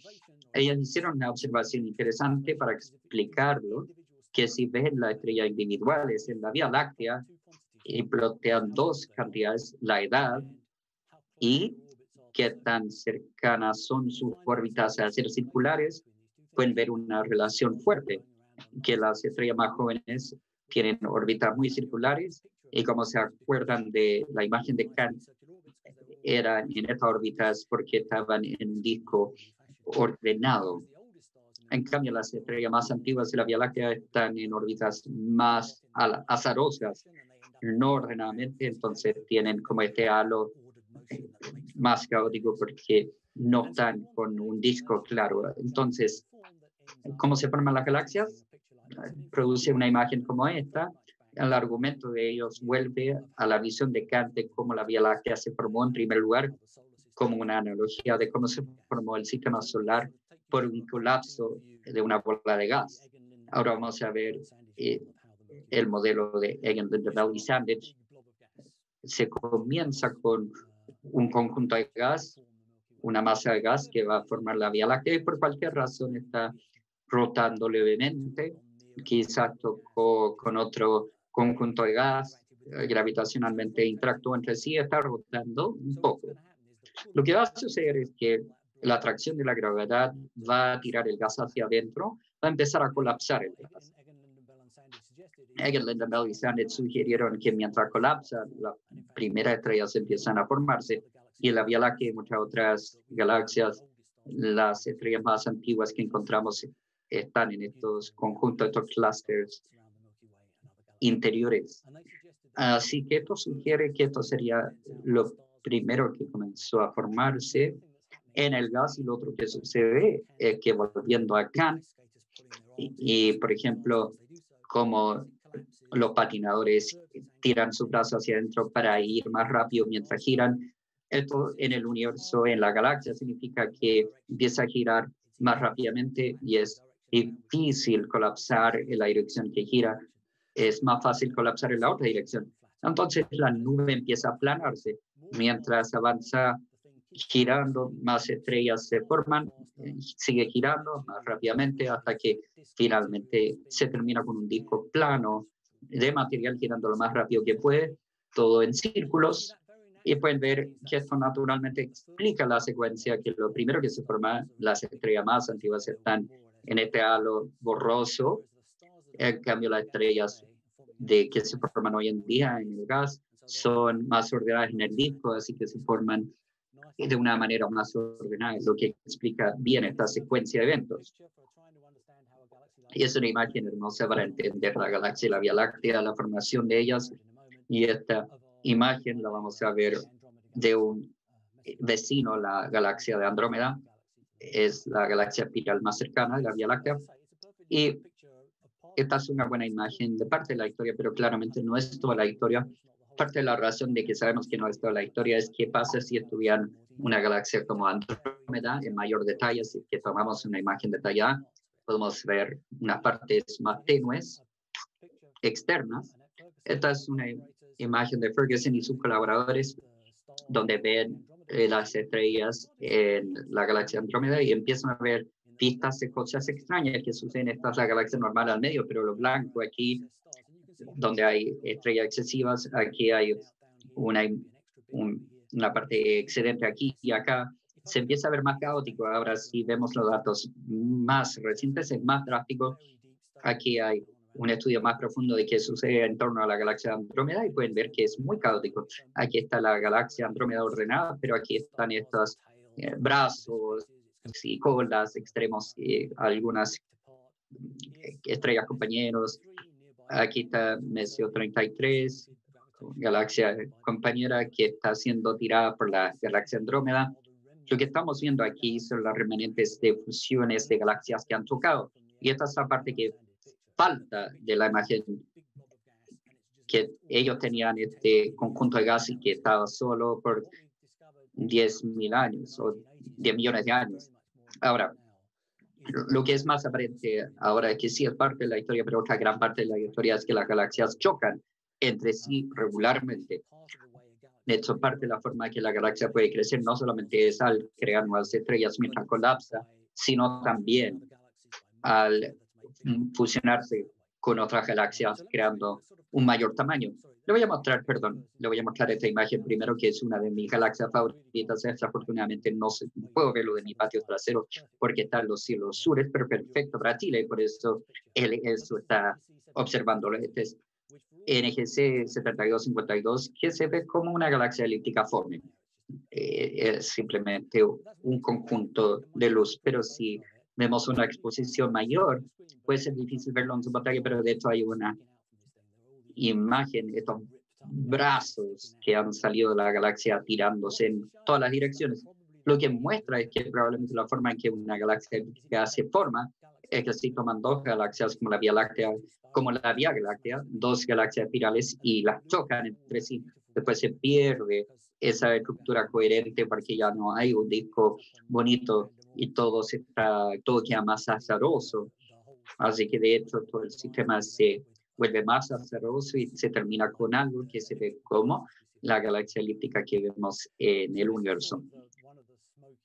Ellos hicieron una observación interesante para explicarlo, que si ven las estrellas individuales en la Vía Láctea y plotean dos cantidades, la edad y qué tan cercanas son sus órbitas a ser circulares, pueden ver una relación fuerte, que las estrellas más jóvenes tienen órbitas muy circulares y como se acuerdan de la imagen de Kant, eran en estas órbitas porque estaban en un disco ordenado. En cambio, las estrellas más antiguas de la Vía Láctea están en órbitas más azarosas, no ordenadamente, entonces tienen como este halo más caótico porque no están con un disco claro. Entonces, ¿cómo se forman las galaxias? Produce una imagen como esta. El argumento de ellos vuelve a la visión de Kant de cómo la Vía Láctea se formó en primer lugar como una analogía de cómo se formó el sistema solar por un colapso de una bola de gas. Ahora vamos a ver eh, el modelo de Egan, Lindenau y Sandwich. Se comienza con un conjunto de gas, una masa de gas que va a formar la Vía Láctea y por cualquier razón está rotando levemente, quizás tocó con otro conjunto de gas, eh, gravitacionalmente interactuó entre sí, está rotando un poco. Lo que va a suceder es que la atracción de la gravedad va a tirar el gas hacia adentro, va a empezar a colapsar el gas. Egan, y Sandit sugirieron que mientras colapsa, las primeras estrellas empiezan a formarse y en la Vía Láctea y muchas otras galaxias, las estrellas más antiguas que encontramos están en estos conjuntos, estos clusters interiores. Así que esto sugiere que esto sería lo primero que comenzó a formarse en el gas y lo otro que sucede es que volviendo a Kant, y, por ejemplo, como los patinadores tiran su brazo hacia adentro para ir más rápido mientras giran, esto en el universo, en la galaxia, significa que empieza a girar más rápidamente y es difícil colapsar en la dirección que gira. Es más fácil colapsar en la otra dirección. Entonces la nube empieza a aplanarse mientras avanza girando, más estrellas se forman, eh, sigue girando más rápidamente hasta que finalmente se termina con un disco plano de material girando lo más rápido que puede, todo en círculos. Y pueden ver que esto naturalmente explica la secuencia, que lo primero que se forma, las estrellas más antiguas están en este halo borroso, en cambio las estrellas de que se forman hoy en día en el gas son más ordenadas en el disco, así que se forman de una manera más ordenada, lo que explica bien esta secuencia de eventos. Y es una imagen hermosa para entender la galaxia y la Vía Láctea, la formación de ellas. Y esta imagen la vamos a ver de un vecino, la galaxia de Andrómeda. Es la galaxia espiral más cercana de la Vía Láctea. Y esta es una buena imagen de parte de la historia, pero claramente no es toda la historia. Parte de la razón de que sabemos que no es toda la historia es qué pasa si estuvieran una galaxia como Andrómeda en mayor detalle, si tomamos una imagen detallada, podemos ver unas partes más tenues externas. Esta es una imagen de Ferguson y sus colaboradores donde ven eh, las estrellas en la galaxia Andrómeda y empiezan a ver pistas de cosas extrañas que suceden. Esta es la galaxia normal al medio, pero lo blanco aquí, donde hay estrellas excesivas, aquí hay una, una parte excedente aquí y acá. Se empieza a ver más caótico. Ahora, si vemos los datos más recientes, es más drástico. Aquí hay un estudio más profundo de qué sucede en torno a la galaxia Andrómeda y pueden ver que es muy caótico. Aquí está la galaxia Andrómeda ordenada, pero aquí están estos eh, brazos y colas extremos y algunas eh, estrellas compañeros. Aquí está Mesio 33, galaxia compañera que está siendo tirada por la galaxia Andrómeda. Lo que estamos viendo aquí son las remanentes de fusiones de galaxias que han tocado. Y esta es la parte que falta de la imagen que ellos tenían este conjunto de gas y que estaba solo por 10.000 años o 10 millones de años. Ahora, lo que es más aparente ahora es que sí es parte de la historia, pero otra gran parte de la historia es que las galaxias chocan entre sí regularmente. De hecho, parte de la forma que la galaxia puede crecer no solamente es al crear nuevas estrellas mientras colapsa, sino también al fusionarse con otras galaxias creando un mayor tamaño. Le voy a mostrar, perdón, le voy a mostrar esta imagen primero, que es una de mis galaxias favoritas. Desafortunadamente no, se, puedo verlo de mi patio trasero porque están los cielos sures, pero perfecto para Chile y por eso él eso está observándolo. Este es NGC 7252, que se ve como una galaxia elíptica forme. Eh, es simplemente un conjunto de luz, pero si vemos una exposición mayor, puede ser difícil verlo en su pantalla, pero de hecho hay una imagen, estos brazos que han salido de la galaxia tirándose en todas las direcciones. Lo que muestra es que probablemente la forma en que una galaxia se forma es que si toman dos galaxias como la Vía Láctea, como la Vía Láctea, dos galaxias espirales y las chocan entre sí, después se pierde esa estructura coherente porque ya no hay un disco bonito y todo, se está, todo queda más azaroso. Así que de hecho todo el sistema se vuelve más azaroso y se termina con algo que se ve como la galaxia elíptica que vemos en el universo.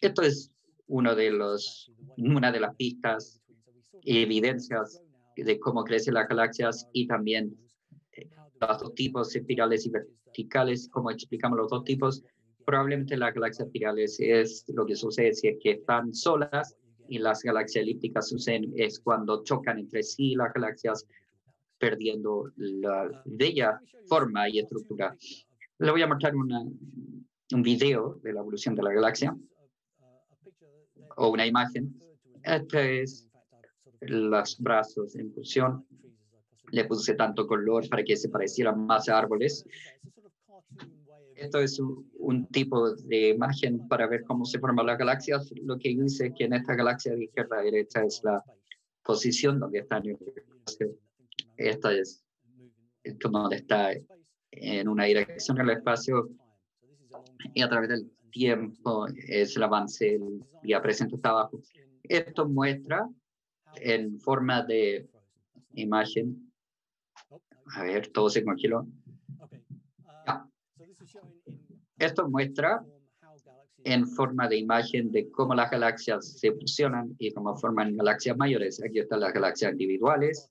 Esto es uno de los, una de las pistas evidencias de cómo crecen las galaxias y también eh, los dos tipos espirales y verticales, como explicamos los dos tipos, probablemente las galaxias espirales es lo que sucede si es que están solas y las galaxias elípticas suceden es cuando chocan entre sí las galaxias perdiendo la bella forma y estructura. Le voy a mostrar un video de la evolución de la galaxia o una imagen. Este es los brazos en fusión. Le puse tanto color para que se parecieran más a árboles. Esto es un, tipo de imagen para ver cómo se forman las galaxias. Lo que dice que en esta galaxia de izquierda a derecha es la posición donde están. Esta es donde está en una dirección en el espacio y a través del tiempo es el avance, el día presente está abajo. Esto muestra en forma de imagen. A ver, todo se congeló. Esto muestra en forma de imagen de cómo las galaxias se fusionan y cómo forman galaxias mayores. Aquí están las galaxias individuales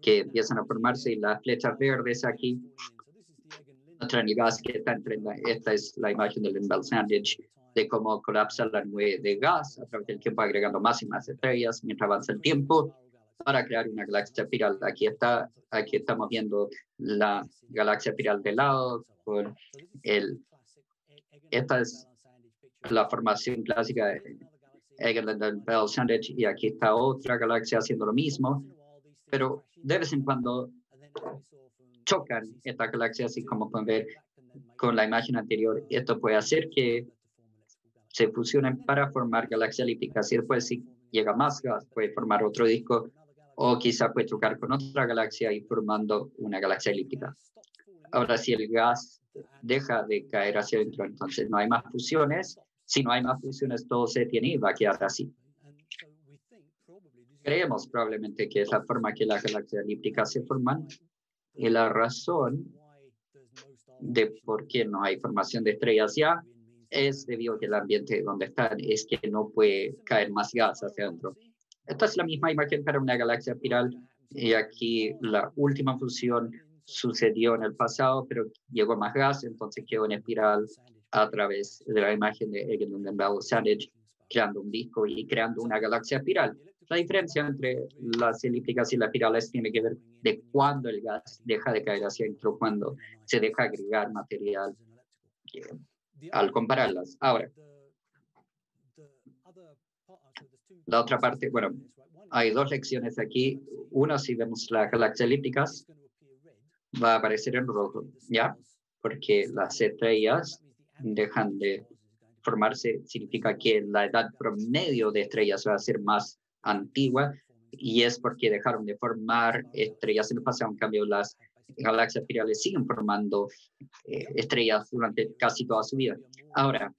que empiezan a formarse y las flechas verdes aquí. Otra gas que está entre esta es la imagen del Lindell Sandwich de cómo colapsa la nube de gas a través del tiempo agregando más y más estrellas mientras avanza el tiempo para crear una galaxia espiral. Aquí está, aquí estamos viendo la galaxia espiral de lado con el, esta es la formación clásica de Bell Sandwich y aquí está otra galaxia haciendo lo mismo, pero de vez en cuando chocan estas galaxias y como pueden ver con la imagen anterior, esto puede hacer que se fusionen para formar galaxias elípticas y después si llega más gas puede formar otro disco o quizá puede chocar con otra galaxia y formando una galaxia elíptica. Ahora, si el gas deja de caer hacia adentro, entonces no hay más fusiones. Si no hay más fusiones, todo se tiene y va a quedar así. Creemos probablemente que es la forma que las galaxias elípticas se forman y la razón de por qué no hay formación de estrellas ya es debido a que el ambiente donde están es que no puede caer más gas hacia adentro. Esta es la misma imagen para una galaxia espiral y aquí la última fusión sucedió en el pasado, pero llegó más gas, entonces quedó en espiral a través de la imagen de Egan Sandage, creando un disco y creando una galaxia espiral. La diferencia entre las elípticas y las espirales tiene que ver de cuándo el gas deja de caer hacia adentro, cuando se deja agregar material al compararlas. Ahora, la otra parte, bueno, hay dos lecciones aquí. Una, si vemos las galaxias elípticas, va a aparecer en rojo, ¿ya? Porque las estrellas dejan de formarse, significa que la edad promedio de estrellas va a ser más antigua y es porque dejaron de formar estrellas en el pasado. En cambio, las galaxias espirales siguen formando eh, estrellas durante casi toda su vida. Ahora,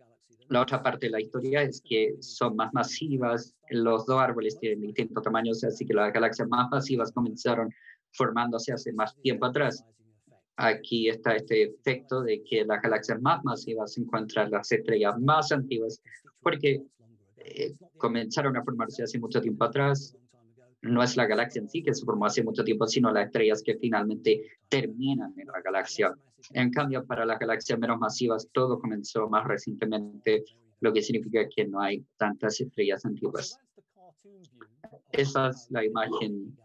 la otra parte de la historia es que son más masivas, los dos árboles tienen distintos tamaños, así que las galaxias más masivas comenzaron formándose hace más tiempo atrás. Aquí está este efecto de que las galaxias más masivas se encuentran las estrellas más antiguas, porque eh, comenzaron a formarse hace mucho tiempo atrás. No es la galaxia en sí que se formó hace mucho tiempo, sino las estrellas que finalmente terminan en la galaxia. En cambio, para las galaxias menos masivas, todo comenzó más recientemente, lo que significa que no hay tantas estrellas antiguas. Esa es la imagen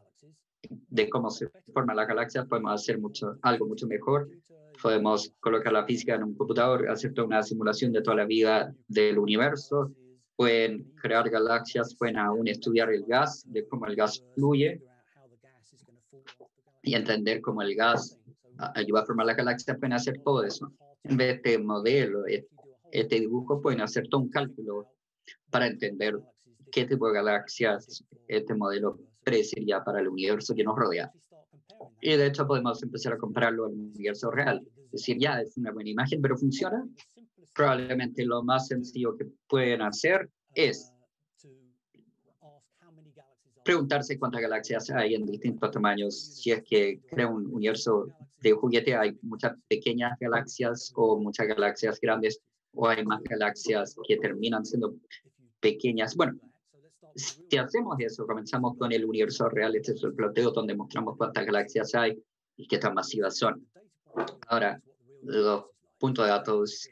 de cómo se forma la galaxia. Podemos hacer mucho, algo mucho mejor. Podemos colocar la física en un computador, hacer una simulación de toda la vida del universo. Pueden crear galaxias, pueden aún estudiar el gas, de cómo el gas fluye y entender cómo el gas ayuda a formar la galaxia, pueden hacer todo eso. En vez de modelo, e, este dibujo, pueden hacer todo un cálculo para entender qué tipo de galaxias este modelo predeciría para el universo que nos rodea. Y de hecho podemos empezar a compararlo al universo real. Es decir, ya es una buena imagen, pero funciona. Probablemente lo más sencillo que pueden hacer es preguntarse cuántas galaxias hay en distintos tamaños. Si es que crea un universo de juguete, hay muchas pequeñas galaxias o muchas galaxias grandes, o hay más galaxias que terminan siendo pequeñas. Bueno, si hacemos eso, comenzamos con el universo real, este es el ploteo donde mostramos cuántas galaxias hay y qué tan masivas son. Ahora, los puntos de datos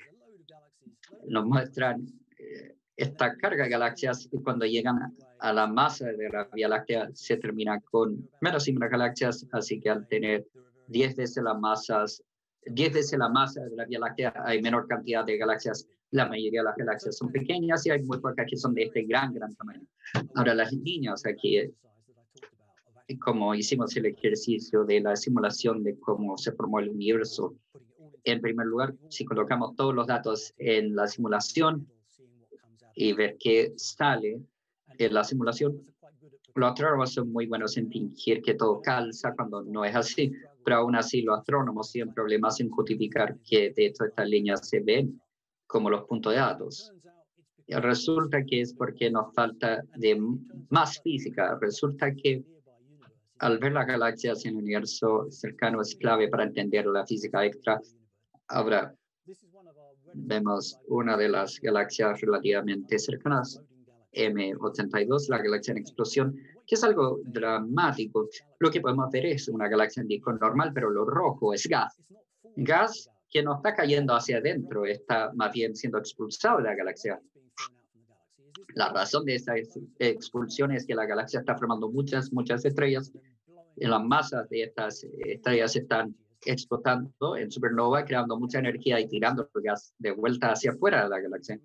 nos muestran eh, esta carga de galaxias y cuando llegan a la masa de la Vía Láctea se termina con menos y galaxias, así que al tener 10 veces las masas, 10 veces la masa de la Vía Láctea hay menor cantidad de galaxias. La mayoría de las galaxias son pequeñas y hay muy pocas que son de este gran, gran tamaño. Ahora las líneas aquí, como hicimos el ejercicio de la simulación de cómo se formó el universo, en primer lugar, si colocamos todos los datos en la simulación y ver qué sale, en la simulación. Los astrónomos son muy buenos en fingir que todo calza cuando no es así, pero aún así los astrónomos tienen problemas en justificar que de hecho estas líneas se ven como los puntos de datos. Resulta que es porque nos falta de más física. Resulta que al ver las galaxias en el universo cercano es clave para entender la física extra. Ahora vemos una de las galaxias relativamente cercanas M82, la galaxia en explosión, que es algo dramático. Lo que podemos ver es una galaxia en disco normal, pero lo rojo es gas. Gas que no está cayendo hacia adentro, está más bien siendo expulsado de la galaxia. La razón de esta expulsión es que la galaxia está formando muchas, muchas estrellas. Las masas de estas estrellas están explotando en supernova, creando mucha energía y tirando gas de vuelta hacia afuera de la galaxia.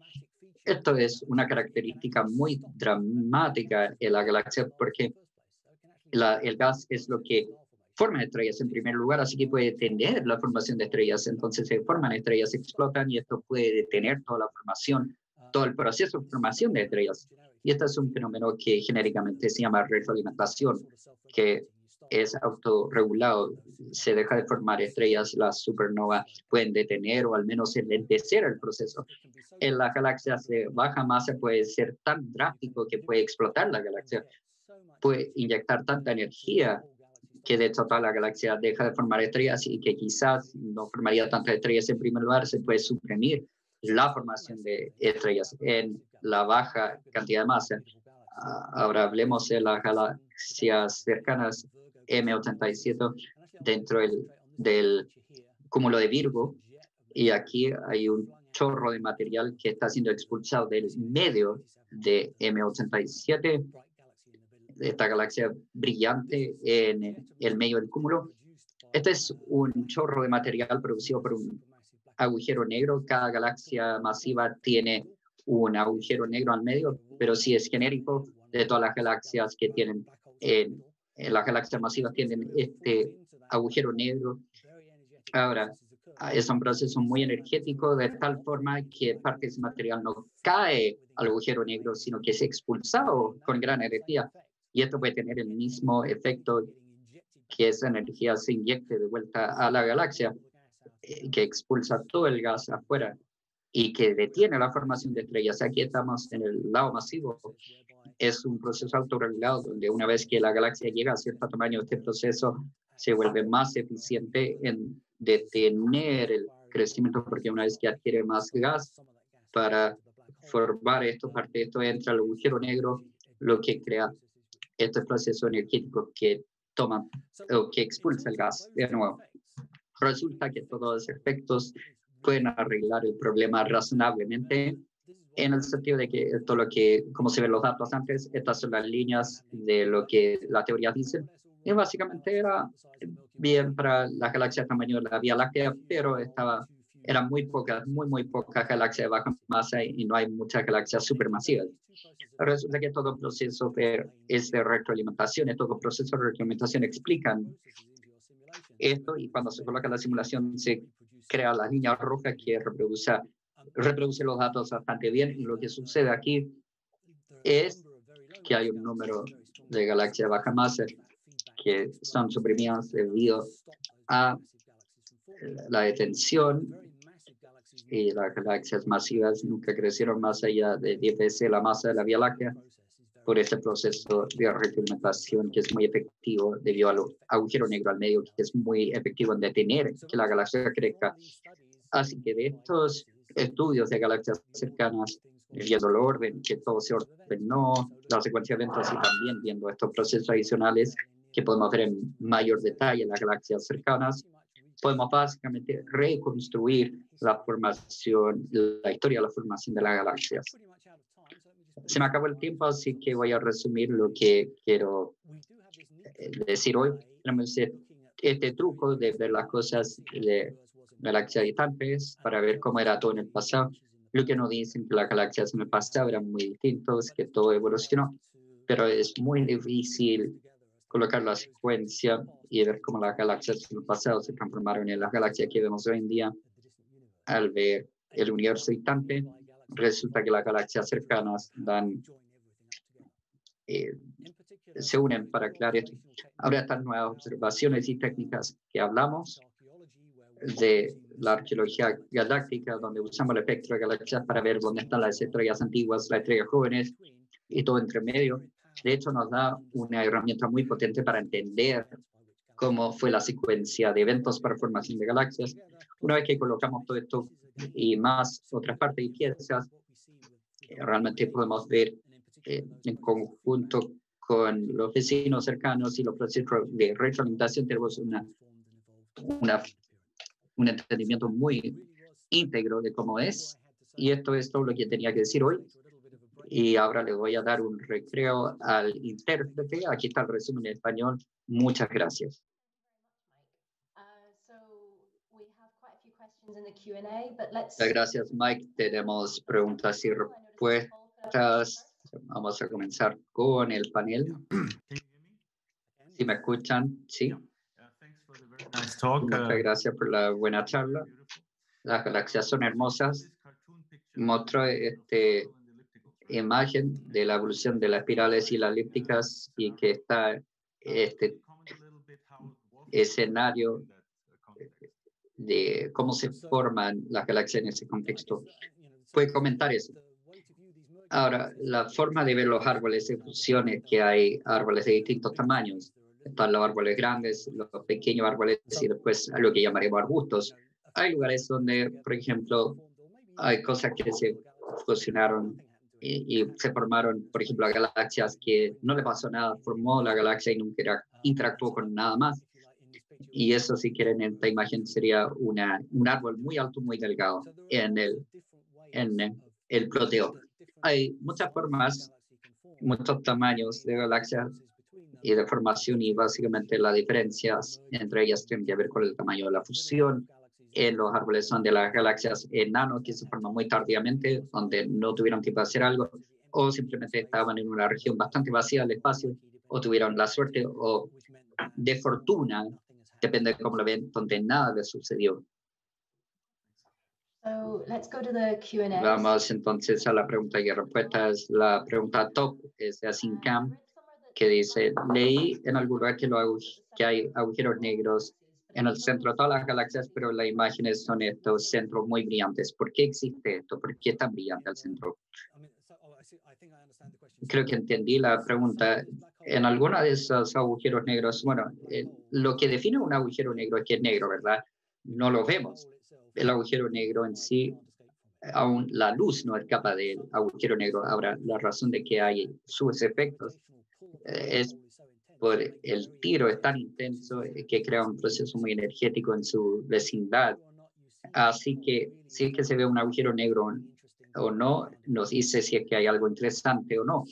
Esto es una característica muy dramática en la galaxia porque el gas es lo que forma estrellas en primer lugar, así que puede detener la formación de estrellas. Entonces se forman estrellas, se explotan y esto puede detener toda la formación, todo el proceso de formación de estrellas. Y este es un fenómeno que genéricamente se llama retroalimentación, que es autorregulado. Se deja de formar estrellas, las supernovas pueden detener o al menos enlentecer el proceso. En las galaxias de baja masa puede ser tan drástico que puede explotar la galaxia, puede inyectar tanta energía que de toda la galaxia deja de formar estrellas y que quizás no formaría tantas estrellas en primer lugar, se puede suprimir la formación de estrellas en la baja cantidad de masa. Ah, ahora hablemos de las galaxias cercanas M87 dentro del, cúmulo de Virgo y aquí hay un chorro de material que está siendo expulsado del medio de M87, de esta galaxia brillante en el medio del cúmulo. Este es un chorro de material producido por un agujero negro. Cada galaxia masiva tiene un agujero negro al medio, pero si es genérico de todas las galaxias que tienen, en, las galaxias masivas tienen este agujero negro. Ahora, es un proceso muy energético de tal forma que parte de ese material no cae al agujero negro, sino que es expulsado con gran energía. Y esto puede tener el mismo efecto que esa energía se inyecte de vuelta a la galaxia, eh, que expulsa todo el gas afuera y que detiene la formación de estrellas. Aquí estamos en el lado masivo. Es un proceso autorregulado donde una vez que la galaxia llega a cierto tamaño, este proceso se vuelve más eficiente en detener el crecimiento porque una vez que adquiere más gas para formar esto, parte esto entra al agujero negro, lo que crea este proceso energético que toma o que expulsa el gas de nuevo. Resulta que todos los efectos pueden arreglar el problema razonablemente en el sentido de que todo lo que, como se ven los datos antes, estas son las líneas de lo que la teoría dice. Y básicamente era bien para las galaxias tamaño de la Vía Láctea, pero estaba, eran muy pocas, muy, muy pocas galaxias de baja masa y no hay muchas galaxias supermasivas. Resulta que todo proceso de, es de retroalimentación, todo proceso de retroalimentación explican esto y cuando se coloca la simulación se crea la línea roja que reproduce, reproduce los datos bastante bien. Y lo que sucede aquí es que hay un número de galaxias de baja masa que son suprimidas debido a la detención y las galaxias masivas nunca crecieron más allá de 10 veces la masa de la Vía Láctea por este proceso de retroalimentación que es muy efectivo debido al agujero negro al medio, que es muy efectivo en detener que la galaxia crezca. Así que de estos estudios de galaxias cercanas, viendo el orden, que todo se ordenó, la secuencia de y también viendo estos procesos adicionales que podemos ver en mayor detalle en las galaxias cercanas, podemos básicamente reconstruir la formación, la historia de la formación de las galaxias se me acabó el tiempo, así que voy a resumir lo que quiero eh, decir hoy. Tenemos este truco de ver las cosas de galaxias distantes para ver cómo era todo en el pasado. Lo que nos dicen que las galaxias en el pasado eran muy distintos, que todo evolucionó, pero es muy difícil colocar la secuencia y ver cómo las galaxias en el pasado se transformaron en las galaxias que vemos hoy en día al ver el universo distante resulta que las galaxias cercanas dan, eh, se unen para aclarar esto. Ahora estas nuevas observaciones y técnicas que hablamos de la arqueología galáctica, donde usamos el espectro de galaxias para ver dónde están las estrellas antiguas, las estrellas jóvenes y todo entre medio. De hecho, nos da una herramienta muy potente para entender cómo fue la secuencia de eventos para formación de galaxias. Una vez que colocamos todo esto y más otras partes y piezas, realmente podemos ver eh, en conjunto con los vecinos cercanos y los procesos de retroalimentación tenemos una, una, un entendimiento muy íntegro de cómo es. Y esto es todo lo que tenía que decir hoy. Y ahora le voy a dar un recreo al intérprete. Aquí está el resumen en español. Muchas gracias. Muchas gracias, Mike. Tenemos preguntas y respuestas. Vamos a comenzar con el panel. Si me escuchan, sí. Muchas gracias por la buena charla. Las galaxias son hermosas. Muestro este imagen de la evolución de las espirales y las elípticas y que está este escenario de cómo se forman las galaxias en ese contexto. Puede comentar eso. Ahora, la forma de ver los árboles de fusiones, que hay árboles de distintos tamaños. Están los árboles grandes, los pequeños árboles y después lo que llamaremos arbustos. Hay lugares donde, por ejemplo, hay cosas que se fusionaron y, se formaron, por ejemplo, galaxias que no le pasó nada, formó la galaxia y nunca interactuó con nada más. Y eso, si quieren, en esta imagen sería una, un árbol muy alto, muy delgado en el, en el ploteo. Hay muchas formas, muchos tamaños de galaxias y de formación y básicamente las diferencias entre ellas tienen que ver con el tamaño de la fusión. En los árboles son de las galaxias enanos que se forman muy tardíamente, donde no tuvieron tiempo de hacer algo, o simplemente estaban en una región bastante vacía del espacio, o tuvieron la suerte o de fortuna depende de cómo lo ven, donde nada le sucedió. Vamos entonces a la pregunta y respuestas. La pregunta top es de Asincam, que dice, leí en algún lugar que, hay agujeros negros en el centro de todas las galaxias, pero las imágenes son estos centros muy brillantes. ¿Por qué existe esto? ¿Por qué tan brillante el centro? Creo que entendí la pregunta en alguna de esos agujeros negros, bueno, eh, lo que define un agujero negro es que es negro, ¿verdad? No lo vemos. El agujero negro en sí, aún la luz no escapa del agujero negro. Ahora, la razón de que hay sus efectos es por el tiro es tan intenso eh, que crea un proceso muy energético en su vecindad. Así que si es que se ve un agujero negro o no, nos dice si es que hay algo interesante o no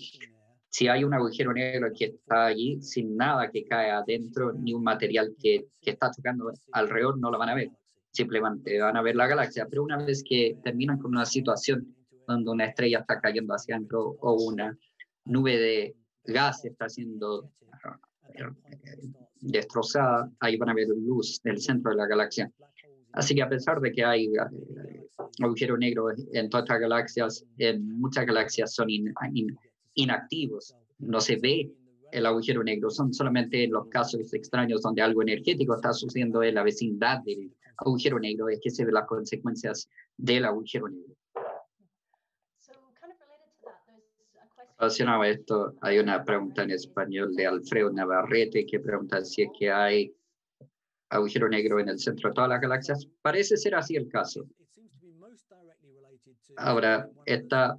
si hay un agujero negro que está allí sin nada que cae adentro, ni un material que, que está tocando alrededor, no lo van a ver. Simplemente van a ver la galaxia. Pero una vez que terminan con una situación donde una estrella está cayendo hacia adentro o una nube de gas está siendo eh, destrozada, ahí van a ver luz del centro de la galaxia. Así que a pesar de que hay eh, agujero negro en todas estas galaxias, en muchas galaxias son in, inactivos. No se ve el agujero negro. Son solamente los casos extraños donde algo energético está sucediendo en la vecindad del agujero negro es que se ven las consecuencias del agujero negro. Relacionado a esto, hay una pregunta en español de Alfredo Navarrete que pregunta si es que hay agujero negro en el centro de todas las galaxias. Parece ser así el caso. Ahora, esta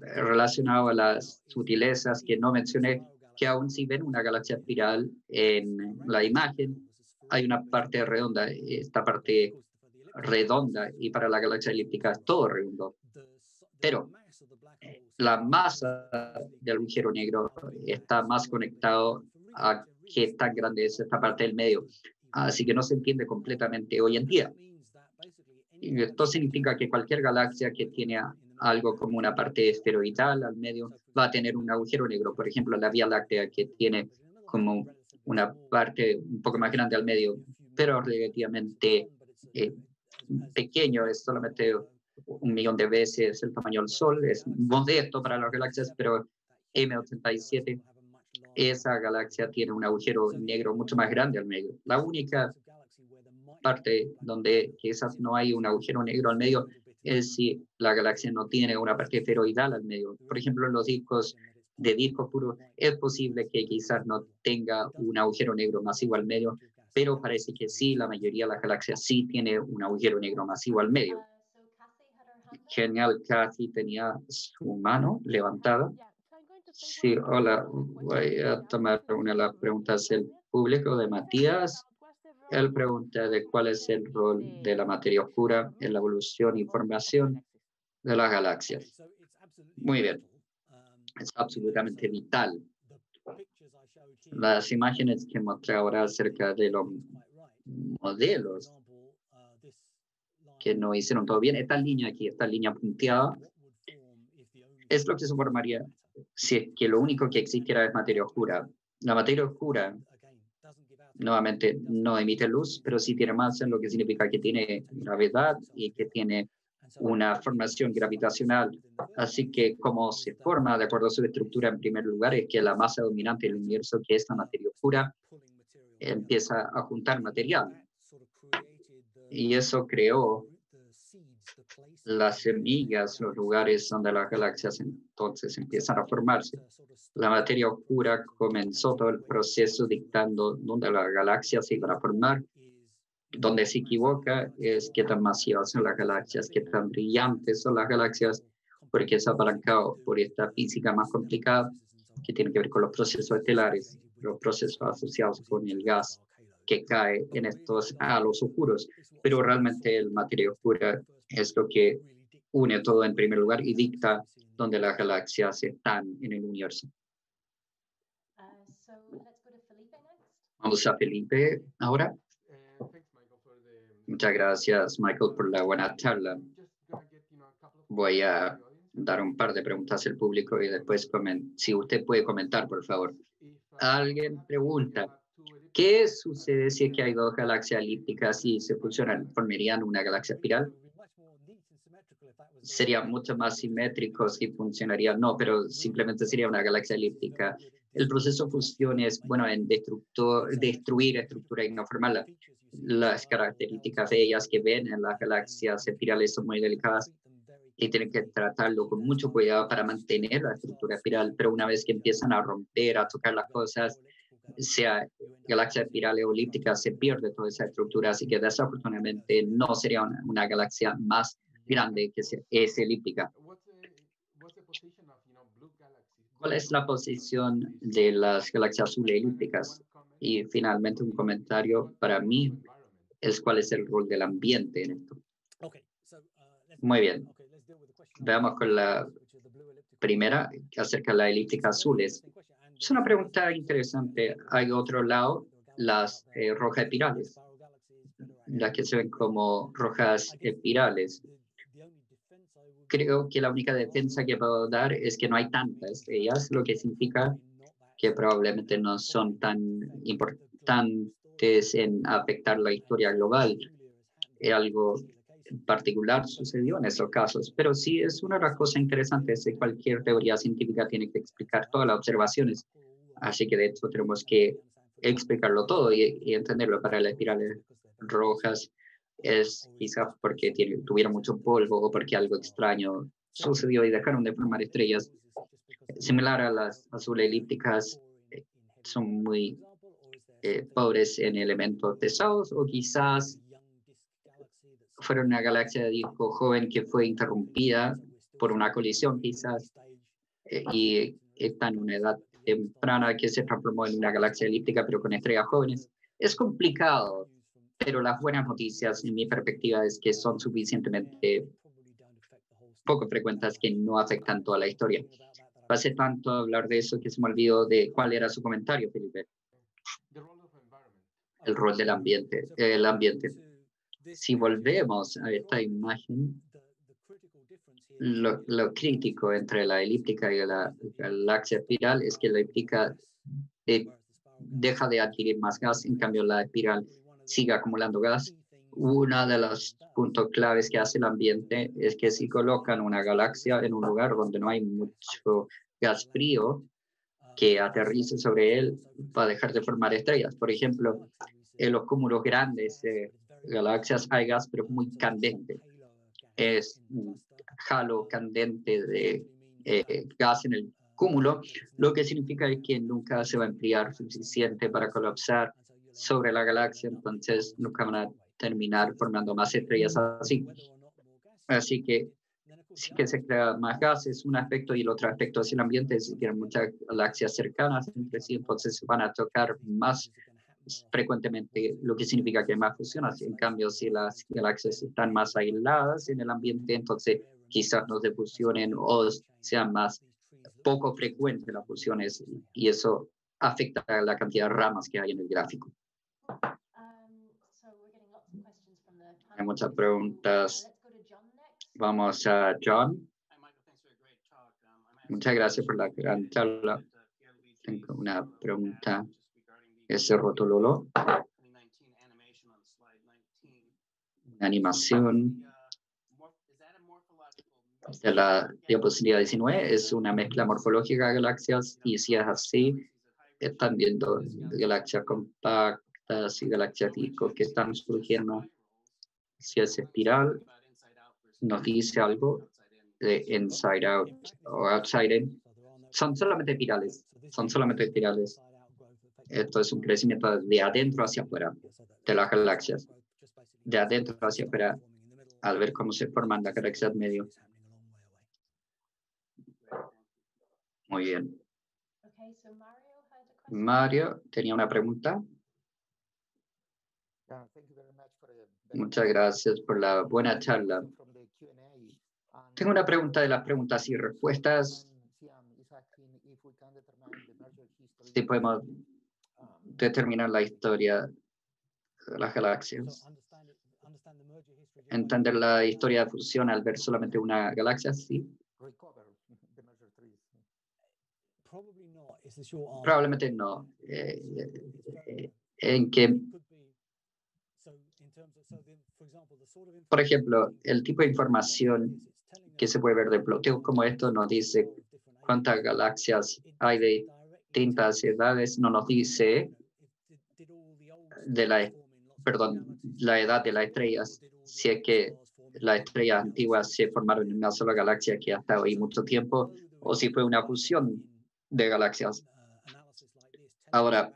relacionado a las sutilezas que no mencioné, que aún si ven una galaxia espiral en la imagen, hay una parte redonda, esta parte redonda, y para la galaxia elíptica es todo redondo. Pero la masa del agujero negro está más conectado a qué tan grande es esta parte del medio. Así que no se entiende completamente hoy en día. Y esto significa que cualquier galaxia que tiene algo como una parte esferoidal al medio, va a tener un agujero negro. Por ejemplo, la Vía Láctea que tiene como una parte un poco más grande al medio, pero relativamente eh, pequeño, es solamente un millón de veces el tamaño del Sol, es modesto para las galaxias, pero M87, esa galaxia tiene un agujero negro mucho más grande al medio. La única parte donde quizás no hay un agujero negro al medio es si la galaxia no tiene una parte esferoidal al medio. Por ejemplo, en los discos de disco puro es posible que quizás no tenga un agujero negro masivo al medio, pero parece que sí, la mayoría de las galaxias sí tiene un agujero negro masivo al medio. Genial, Kathy tenía su mano levantada. Sí, hola, voy a tomar una de las preguntas del público de Matías. Él pregunta de cuál es el rol de la materia oscura en la evolución y formación de las galaxias. Muy bien. Es absolutamente vital. Las imágenes que mostré ahora acerca de los modelos que no hicieron todo bien, esta línea aquí, esta línea punteada, es lo que se formaría si es que lo único que existiera es materia oscura. La materia oscura nuevamente no emite luz, pero sí tiene masa, lo que significa que tiene gravedad y que tiene una formación gravitacional. Así que como se forma de acuerdo a su estructura en primer lugar es que la masa dominante del universo, que es la materia oscura, empieza a juntar material. Y eso creó las semillas, los lugares donde las galaxias entonces empiezan a formarse. La materia oscura comenzó todo el proceso dictando dónde las galaxias se iban a formar. Donde se equivoca es qué tan masivas son las galaxias, qué tan brillantes son las galaxias, porque es apalancado por esta física más complicada que tiene que ver con los procesos estelares, los procesos asociados con el gas que cae en estos halos oscuros. Pero realmente el materia oscura es lo que une todo en primer lugar y dicta dónde las galaxias están en el universo. Vamos a Felipe ahora. Muchas gracias, Michael, por la buena charla. Voy a dar un par de preguntas al público y después si usted puede comentar, por favor. Alguien pregunta, ¿qué sucede si es que hay dos galaxias elípticas y se fusionan? ¿Formarían una galaxia espiral? Sería mucho más simétrico si funcionaría. No, pero simplemente sería una galaxia elíptica. El proceso fusión es, bueno, en destruir estructura y no formarla. Las características de ellas que ven en las galaxias espirales son muy delicadas y tienen que tratarlo con mucho cuidado para mantener la estructura espiral, pero una vez que empiezan a romper, a tocar las cosas, sea galaxia espiral o elíptica, se pierde toda esa estructura, así que desafortunadamente no sería una, galaxia más grande que es elíptica. ¿Cuál es la posición de las galaxias azules elípticas? Y finalmente un comentario para mí es cuál es el rol del ambiente en esto. Muy bien. Veamos con la primera acerca de las elípticas azules. Es una pregunta interesante. Hay otro lado, las eh, rojas espirales, las que se ven como rojas espirales. Creo que la única defensa que puedo dar es que no hay tantas de ellas, lo que significa que probablemente no son tan importantes en afectar la historia global. Algo particular sucedió en esos casos, pero sí es una de las cosas interesantes de cualquier teoría científica tiene que explicar todas las observaciones, así que de hecho tenemos que explicarlo todo y, entenderlo para las espirales rojas es quizás porque tuvieron mucho polvo o porque algo extraño sucedió y dejaron de formar estrellas. Similar a las azules elípticas, eh, son muy eh, pobres en elementos pesados o quizás fueron una galaxia de disco joven que fue interrumpida por una colisión quizás eh, y está en una edad temprana que se transformó en una galaxia elíptica pero con estrellas jóvenes. Es complicado, pero las buenas noticias en mi perspectiva es que son suficientemente poco frecuentes que no afectan toda la historia. Tanto a hablar de eso que se me olvidó de cuál era su comentario, Felipe. El rol del ambiente. El ambiente. Si volvemos a esta imagen, lo, crítico entre la elíptica y la galaxia espiral es que la elíptica eh, deja de adquirir más gas, en cambio la espiral sigue acumulando gas. Uno de los puntos claves que hace el ambiente es que si colocan una galaxia en un lugar donde no hay mucho gas frío que aterrice sobre él, va a dejar de formar estrellas. Por ejemplo, en los cúmulos grandes galaxias hay gas, pero muy candente. Es un halo candente de eh, gas en el cúmulo, lo que significa que nunca se va a enfriar suficiente para colapsar sobre la galaxia, entonces nunca van a terminar formando más estrellas así. Así que sí que se crea más gas, es un aspecto y el otro aspecto es el ambiente, si tienen muchas galaxias cercanas entre sí, entonces van a tocar más frecuentemente, lo que significa que más fusiones. En cambio, si las galaxias están más aisladas en el ambiente, entonces quizás no se fusionen o sean más poco frecuentes las fusiones y eso afecta la cantidad de ramas que hay en el gráfico. Hay muchas preguntas. Vamos a John. Muchas gracias por la gran charla. Tengo una pregunta ese rotololo. animación de la diapositiva 19 es una mezcla morfológica de galaxias y si es así, están viendo galaxias compactas planetas y que están surgiendo. Si es espiral, nos dice algo de inside out o outside in. Son solamente espirales, son solamente espirales. Esto es un crecimiento de adentro hacia afuera de las galaxias, de adentro hacia afuera, al ver cómo se forman las galaxias medio. Muy bien. Mario tenía una pregunta. Muchas gracias por la buena charla. Tengo una pregunta de las preguntas y respuestas. Si podemos determinar la historia de las galaxias. Entender la historia de fusión al ver solamente una galaxia, sí. Probablemente no. Eh, eh, en que, por ejemplo, el tipo de información que se puede ver de ploteo como esto nos dice cuántas galaxias hay de distintas edades, no nos dice de la, perdón, la edad de las estrellas, si es que las estrellas antiguas se formaron en una sola galaxia que ha estado ahí mucho tiempo, o si fue una fusión de galaxias. Ahora,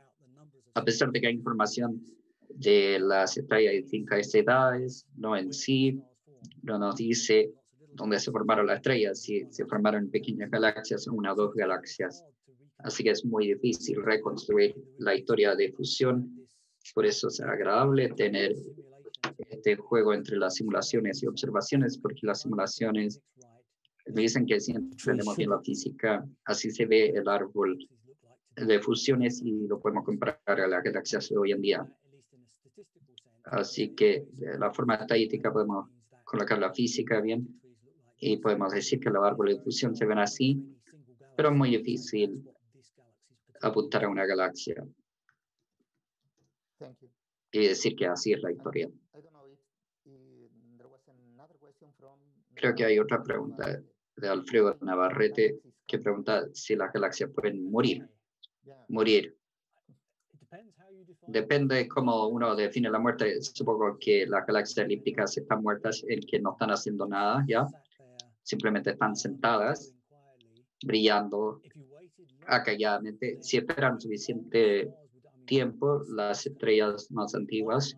a pesar de que hay información de las estrellas de distintas edades, no en sí, no nos dice dónde se formaron las estrellas, si se formaron pequeñas galaxias o una o dos galaxias. Así que es muy difícil reconstruir la historia de fusión. Por eso es agradable tener este juego entre las simulaciones y observaciones, porque las simulaciones me dicen que si entendemos bien la física, así se ve el árbol de fusiones y lo podemos comparar a las galaxias de hoy en día. Así que de la forma estadística podemos colocar la física bien y podemos decir que los árboles de fusión se ven así, pero es muy difícil apuntar a una galaxia y decir que así es la historia. Creo que hay otra pregunta de Alfredo Navarrete que pregunta si las galaxias pueden morir. Morir. Depende de cómo uno define la muerte. Supongo que las galaxias elípticas están muertas en que no están haciendo nada, ¿ya? Simplemente están sentadas, brillando acalladamente. Si esperan suficiente tiempo, las estrellas más antiguas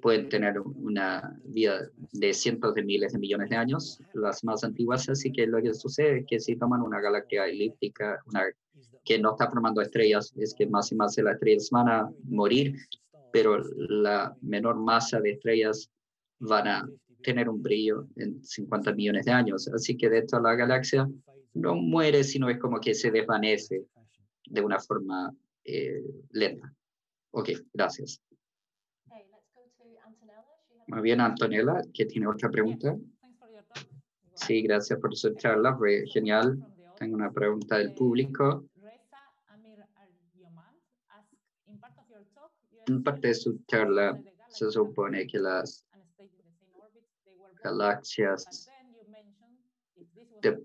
pueden tener una vida de cientos de miles de millones de años, las más antiguas, así que lo que sucede es que si toman una galaxia elíptica, una que no está formando estrellas, es que más y más de las estrellas van a morir, pero la menor masa de estrellas van a tener un brillo en 50 millones de años. Así que de hecho la galaxia no muere, sino es como que se desvanece de una forma eh, lenta. Ok, gracias. Muy bien, Antonella, que tiene otra pregunta. Sí, gracias por su charla, fue genial. Tengo una pregunta del público. En parte de su charla se supone que las galaxias de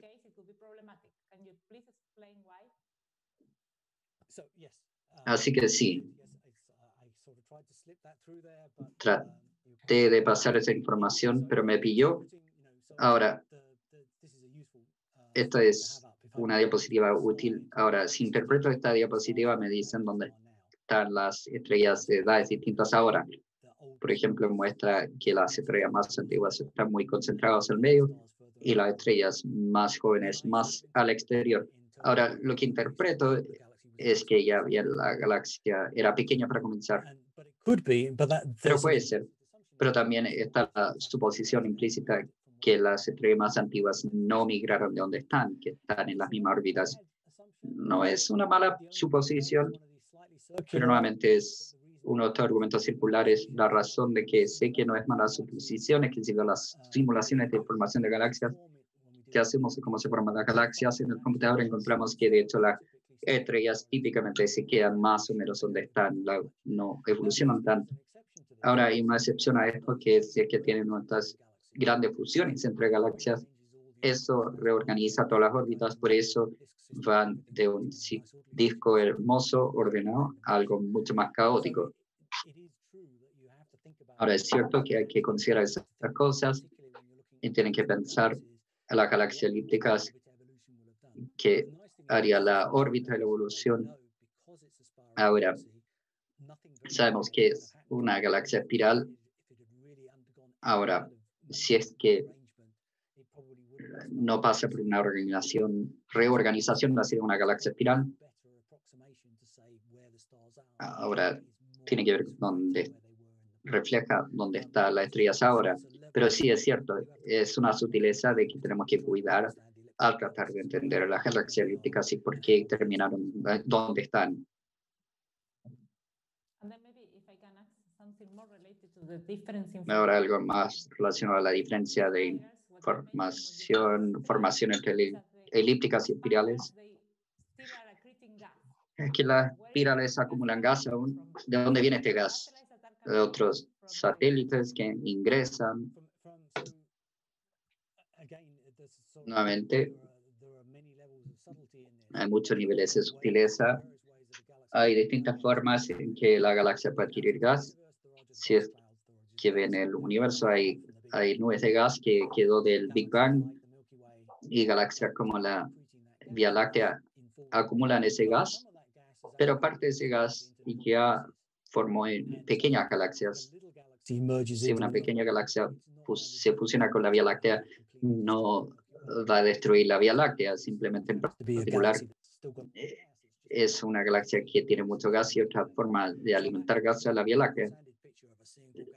Así que sí, traté de pasar esa información, pero me pilló. Ahora, esta es una diapositiva útil. Ahora, si interpreto esta diapositiva, me dicen dónde están las estrellas de edades distintas ahora. Por ejemplo, muestra que las estrellas más antiguas están muy concentradas en el medio y las estrellas más jóvenes más al exterior. Ahora, lo que interpreto es que ya había la galaxia, era pequeña para comenzar. Pero puede ser. Pero también está la suposición implícita que las estrellas más antiguas no migraron de donde están, que están en las mismas órbitas. No es una mala suposición, pero nuevamente es uno de estos argumentos circulares, la razón de que sé que no es mala suposición es que si las simulaciones de formación de galaxias que hacemos cómo se forman las galaxias en el computador, encontramos que de hecho las estrellas típicamente se quedan más o menos donde están, no evolucionan tanto. Ahora hay una excepción a esto que es que tienen nuestras grandes fusiones entre galaxias. Eso reorganiza todas las órbitas, por eso van de un disco hermoso, ordenado, a algo mucho más caótico. Ahora es cierto que hay que considerar estas cosas y tienen que pensar en las galaxias elípticas que haría la órbita de la evolución. Ahora, sabemos que es una galaxia espiral. Ahora, si es que no pasa por una organización, reorganización, va a ser una galaxia espiral. Ahora, tiene que ver dónde refleja dónde está la estrella ahora. Pero sí es cierto, es una sutileza de que tenemos que cuidar al tratar de entender las galaxias elípticas y por qué terminaron, eh, dónde están. Ahora algo más relacionado a la diferencia de formación, formación entre elípticas y espirales. Es que las espirales acumulan gas aún. ¿De dónde viene este gas? De otros satélites que ingresan. Nuevamente, hay muchos niveles de sutileza. Hay distintas formas en que la galaxia puede adquirir gas. Si es que ven el universo, hay, hay nubes de gas que quedó del Big Bang y galaxias como la Vía Láctea acumulan ese gas, pero parte de ese gas y que formó en pequeñas galaxias. Si una pequeña galaxia se fusiona con la Vía Láctea, no va a destruir la Vía Láctea, simplemente en particular eh, es una galaxia que tiene mucho gas y otra forma de alimentar gas a la Vía Láctea.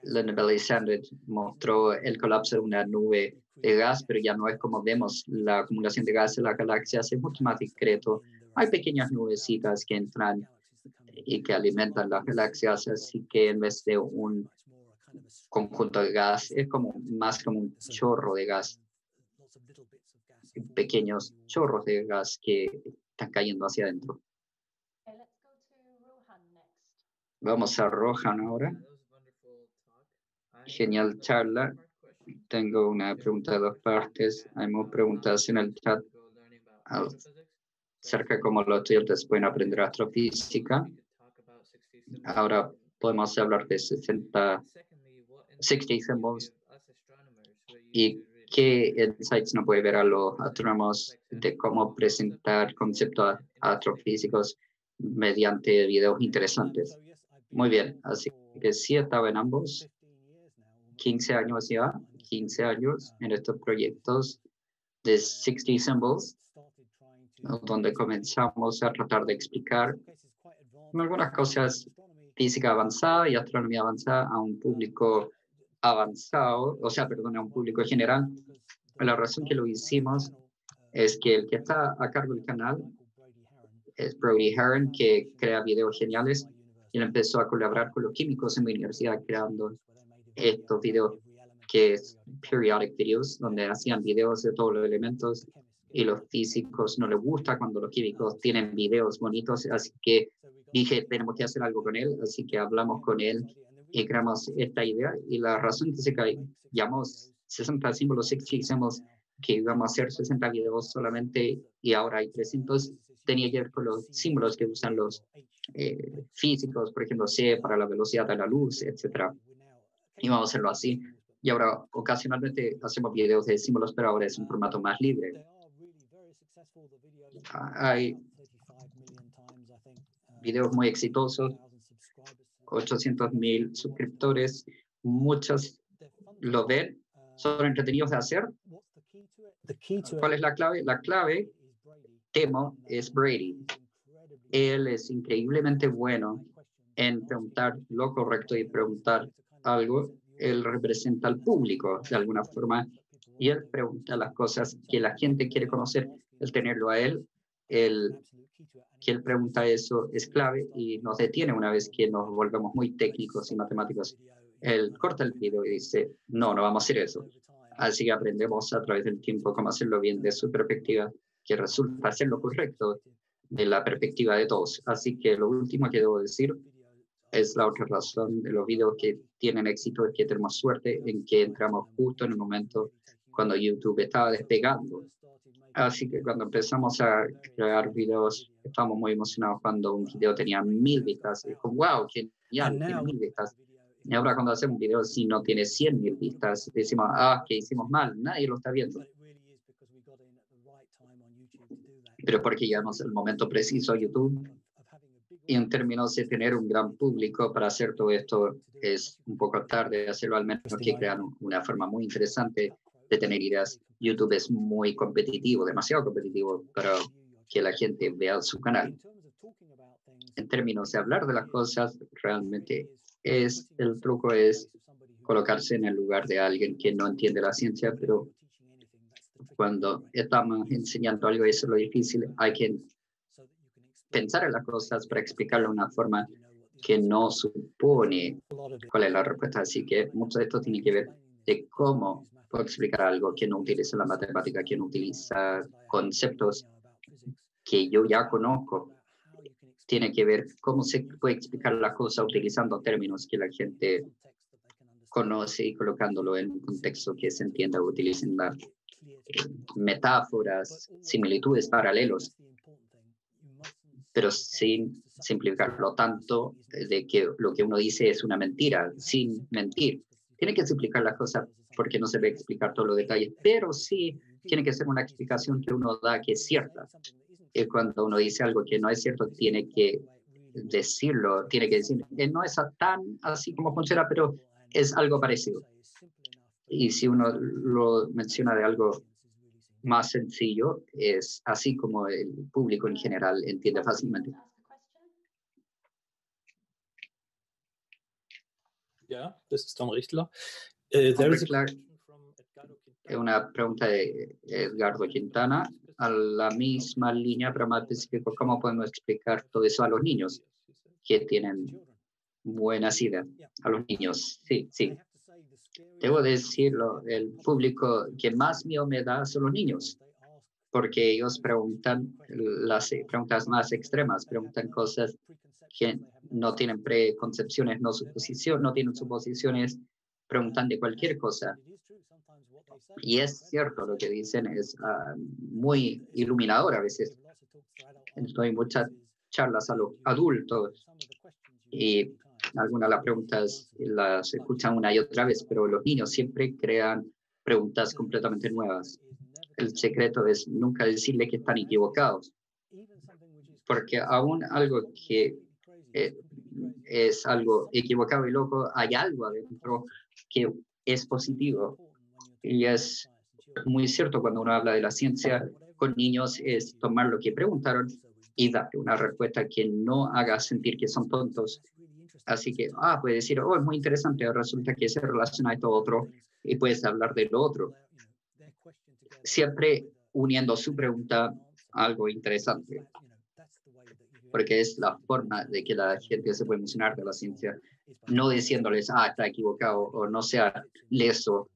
Lenneville Sandwich mostró el colapso de una nube de gas, pero ya no es como vemos la acumulación de gas en la galaxia, es mucho más discreto. Hay pequeñas nubecitas que entran y que alimentan las galaxias, así que en vez de un conjunto de gas, es como más como un chorro de gas, pequeños chorros de gas que están cayendo hacia adentro. Vamos a Rohan ahora. Genial charla. Tengo una pregunta de dos partes. Hay muchas preguntas en el chat acerca de cómo los estudiantes pueden aprender astrofísica. Ahora podemos hablar de 60, 60 symbols y qué insights no puede ver a los astrónomos de cómo presentar conceptos astrofísicos mediante videos interesantes. Muy bien, así que sí estaba en ambos, 15 años ya, 15 años en estos proyectos de 60 Symbols, donde comenzamos a tratar de explicar algunas cosas física avanzada y astronomía avanzada a un público avanzado, o sea, perdón, a un público general. La razón que lo hicimos es que el que está a cargo del canal es Brody Heron, que crea videos geniales él empezó a colaborar con los químicos en mi universidad creando estos videos que es periodic videos, donde hacían videos de todos los elementos y los físicos no les gusta cuando los químicos tienen videos bonitos, así que dije, tenemos que hacer algo con él, así que hablamos con él y creamos esta idea y la razón que se llamó 60 símbolos hicimos que íbamos a hacer 60 videos solamente y ahora hay 300 tenía que ver con los símbolos que usan los eh, físicos, por ejemplo, C para la velocidad de la luz, etcétera. Y vamos a hacerlo así. Y ahora ocasionalmente hacemos videos de símbolos, pero ahora es un formato más libre. Hay videos muy exitosos, 800 mil suscriptores, muchos lo ven, son entretenidos de hacer. ¿Cuál es la clave? La clave, temo, es Brady. Él es increíblemente bueno en preguntar lo correcto y preguntar algo. Él representa al público de alguna forma y él pregunta las cosas que la gente quiere conocer. El tenerlo a él, el que él pregunta eso es clave y nos detiene una vez que nos volvemos muy técnicos y matemáticos. Él corta el video y dice, no, no vamos a hacer eso. Así que aprendemos a través del tiempo cómo hacerlo bien de su perspectiva, que resulta ser lo correcto de la perspectiva de todos. Así que lo último que debo decir es la otra razón de los videos que tienen éxito, es que tenemos suerte en que entramos justo en el momento cuando YouTube estaba despegando. Así que cuando empezamos a crear videos, estábamos muy emocionados cuando un video tenía mil vistas. Y wow, genial, tiene mil vistas. Y ahora cuando hacemos un video, si no tiene 100 mil vistas, decimos, ah, que hicimos mal, nadie lo está viendo. Pero porque llegamos al momento preciso a YouTube y en términos de tener un gran público para hacer todo esto, es un poco tarde hacerlo, al menos que crean una forma muy interesante de tener ideas. YouTube es muy competitivo, demasiado competitivo para que la gente vea su canal. En términos de hablar de las cosas, realmente es el truco es colocarse en el lugar de alguien que no entiende la ciencia, pero cuando estamos enseñando algo, eso es lo difícil, hay que pensar en las cosas para explicarlo de una forma que no supone cuál es la respuesta. Así que mucho de esto tiene que ver de cómo puedo explicar algo que no utiliza la matemática, que no utiliza conceptos que yo ya conozco. Tiene que ver cómo se puede explicar la cosa utilizando términos que la gente conoce y colocándolo en un contexto que se entienda, utilicen metáforas, similitudes, paralelos pero sin simplificarlo tanto de que lo que uno dice es una mentira, sin mentir. Tiene que simplificar las cosas porque no se ve explicar todos los detalles, pero sí tiene que ser una explicación que uno da que es cierta. Y cuando uno dice algo que no es cierto, tiene que decirlo, tiene que decir, que no es tan así como funciona, pero es algo parecido. Y si uno lo menciona de algo más sencillo, es así como el público en general entiende fácilmente. Ja, das ist Tom Richtler. Uh, there is a... Una pregunta de Edgardo Quintana a la misma línea, pero más específico, ¿cómo podemos explicar todo eso a los niños que tienen buenas ideas? A los niños, sí, sí. Debo decirlo, el público que más miedo me da son los niños, porque ellos preguntan las preguntas más extremas, preguntan cosas que no tienen preconcepciones, no, suposición, no tienen suposiciones, preguntan de cualquier cosa. Y es cierto, lo que dicen es ah, muy iluminador a veces. Doy muchas charlas a los adultos y algunas de las preguntas las escuchan una y otra vez, pero los niños siempre crean preguntas completamente nuevas. El secreto es nunca decirle que están equivocados, porque aún algo que eh, es algo equivocado y loco, hay algo adentro que es positivo. Y es muy cierto cuando uno habla de la ciencia con niños, es tomar lo que preguntaron y darle una respuesta que no haga sentir que son tontos, Así que, ah, puede decir, oh, es muy interesante, resulta que se relaciona a esto otro y puedes hablar de lo otro. Siempre uniendo su pregunta a algo interesante, porque es la forma de que la gente se puede emocionar de la ciencia, no diciéndoles, ah, está equivocado o no sea leso,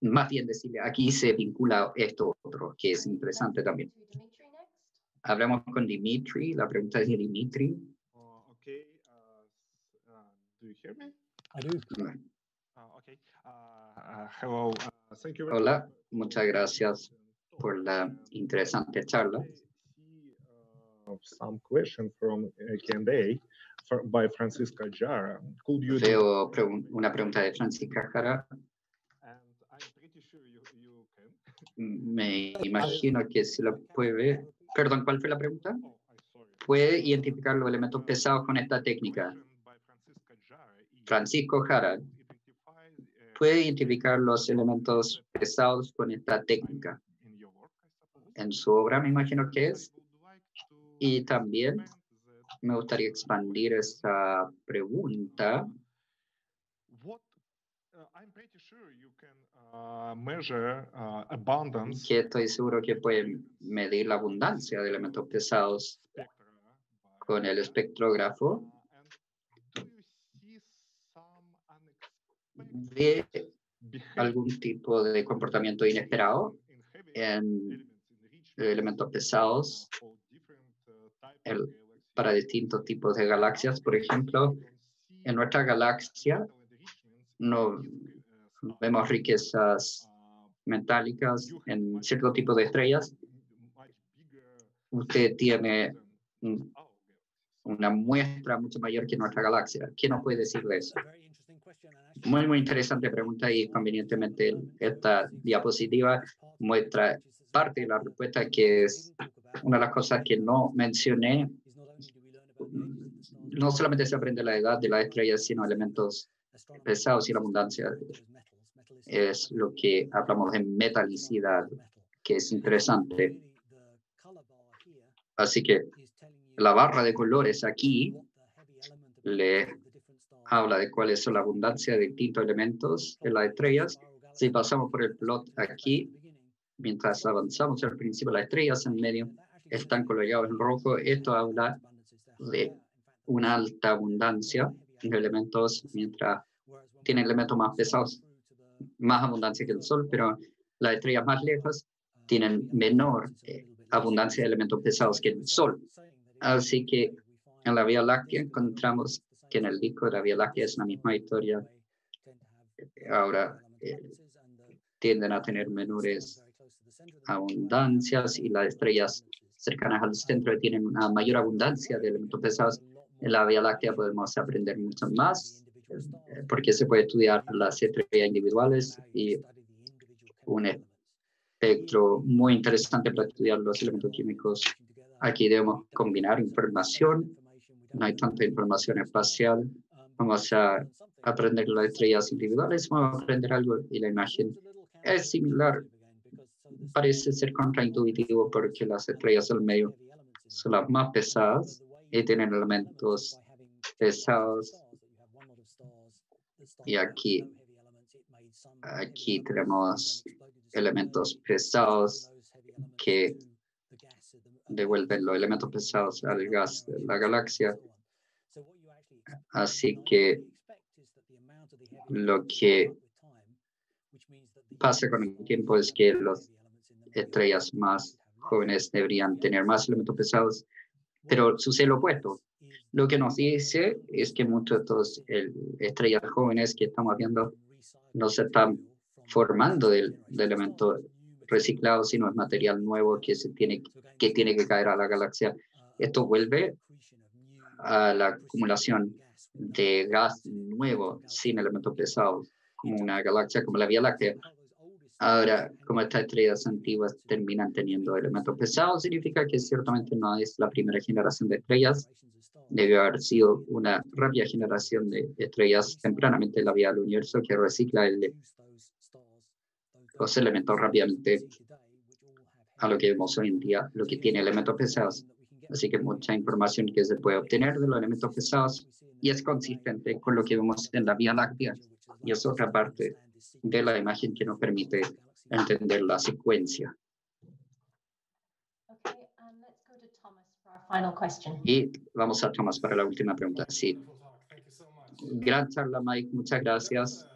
más bien decirle, aquí se vincula esto otro, que es interesante también. Hablamos con Dimitri, la pregunta es de Dimitri. Do you hear me? I do. Uh, okay. Uh, hello. Uh, thank you. Hola, muchas gracias por la interesante charla. Some question from Q&A by Francisca Jara. Could you Veo pregun una pregunta de Francisca Jara. And I'm pretty sure you, you can. Me imagino que se la puede ver. Perdón, ¿cuál fue la pregunta? Oh. Puede identificar los elementos pesados con esta técnica. Francisco Jara puede identificar los elementos pesados con esta técnica. En su obra me imagino que es. Y también me gustaría expandir esa pregunta. Que estoy seguro que pueden medir la abundancia de elementos pesados con el espectrógrafo. Ve algún tipo de comportamiento inesperado en elementos pesados para distintos tipos de galaxias. Por ejemplo, en nuestra galaxia no, vemos riquezas metálicas en cierto tipo de estrellas, usted tiene un- una muestra mucho mayor que nuestra galaxia. ¿Qué nos puede decir de eso? Muy, muy interesante pregunta y convenientemente esta diapositiva muestra parte de la respuesta que es una de las cosas que no mencioné. No solamente se aprende la edad de las estrellas, sino elementos pesados y la abundancia es lo que hablamos de metalicidad, que es interesante. Así que la barra de colores aquí le habla de cuáles son la abundancia de distintos elementos en las estrellas. Si pasamos por el plot aquí, mientras avanzamos al principio, las estrellas en medio están coloreadas en rojo. Esto habla de una alta abundancia de elementos, mientras tiene elementos más pesados, más abundancia que el Sol, pero las estrellas más lejas tienen menor eh, abundancia de elementos pesados que el Sol. Así que en la Vía Láctea encontramos que en el disco de la Vía Láctea es la misma historia. Ahora eh, tienden a tener menores abundancias y las estrellas cercanas al centro tienen una mayor abundancia de elementos pesados. En la Vía Láctea podemos aprender mucho más eh, porque se puede estudiar las estrellas individuales y un espectro muy interesante para estudiar los elementos químicos. Aquí debemos combinar información, no hay tanta información espacial. Vamos a aprender las estrellas individuales, vamos a aprender algo y la imagen es similar. Parece ser contraintuitivo porque las estrellas del medio son las más pesadas y tienen elementos pesados. Y aquí, aquí tenemos elementos pesados que devuelven los elementos pesados al gas de la galaxia. Así que lo que pasa con el tiempo es que las estrellas más jóvenes deberían tener más elementos pesados, pero sucede lo opuesto. Lo que nos dice es que muchos de estos el- estrellas jóvenes que estamos viendo no se están formando del, de elementos reciclados, sino es material nuevo que se tiene que tiene que caer a la galaxia. Esto vuelve a la acumulación de gas nuevo sin elementos pesados, como una galaxia como la Vía Láctea. Ahora, como estas estrellas antiguas terminan teniendo elementos pesados, significa que ciertamente no es la primera generación de estrellas. Debió haber sido una rápida generación de estrellas tempranamente en la vía del universo que recicla el- los elementos rápidamente a lo que vemos hoy en día, lo que tiene elementos pesados. Así que mucha información que se puede obtener de los elementos pesados y es consistente con lo que vemos en la Vía Láctea. Y es otra parte de la imagen que nos permite entender la secuencia. Um, Thomas. Y vamos a Tomás para la última pregunta. Sí, gran charla, Mike. Muchas gracias. Um,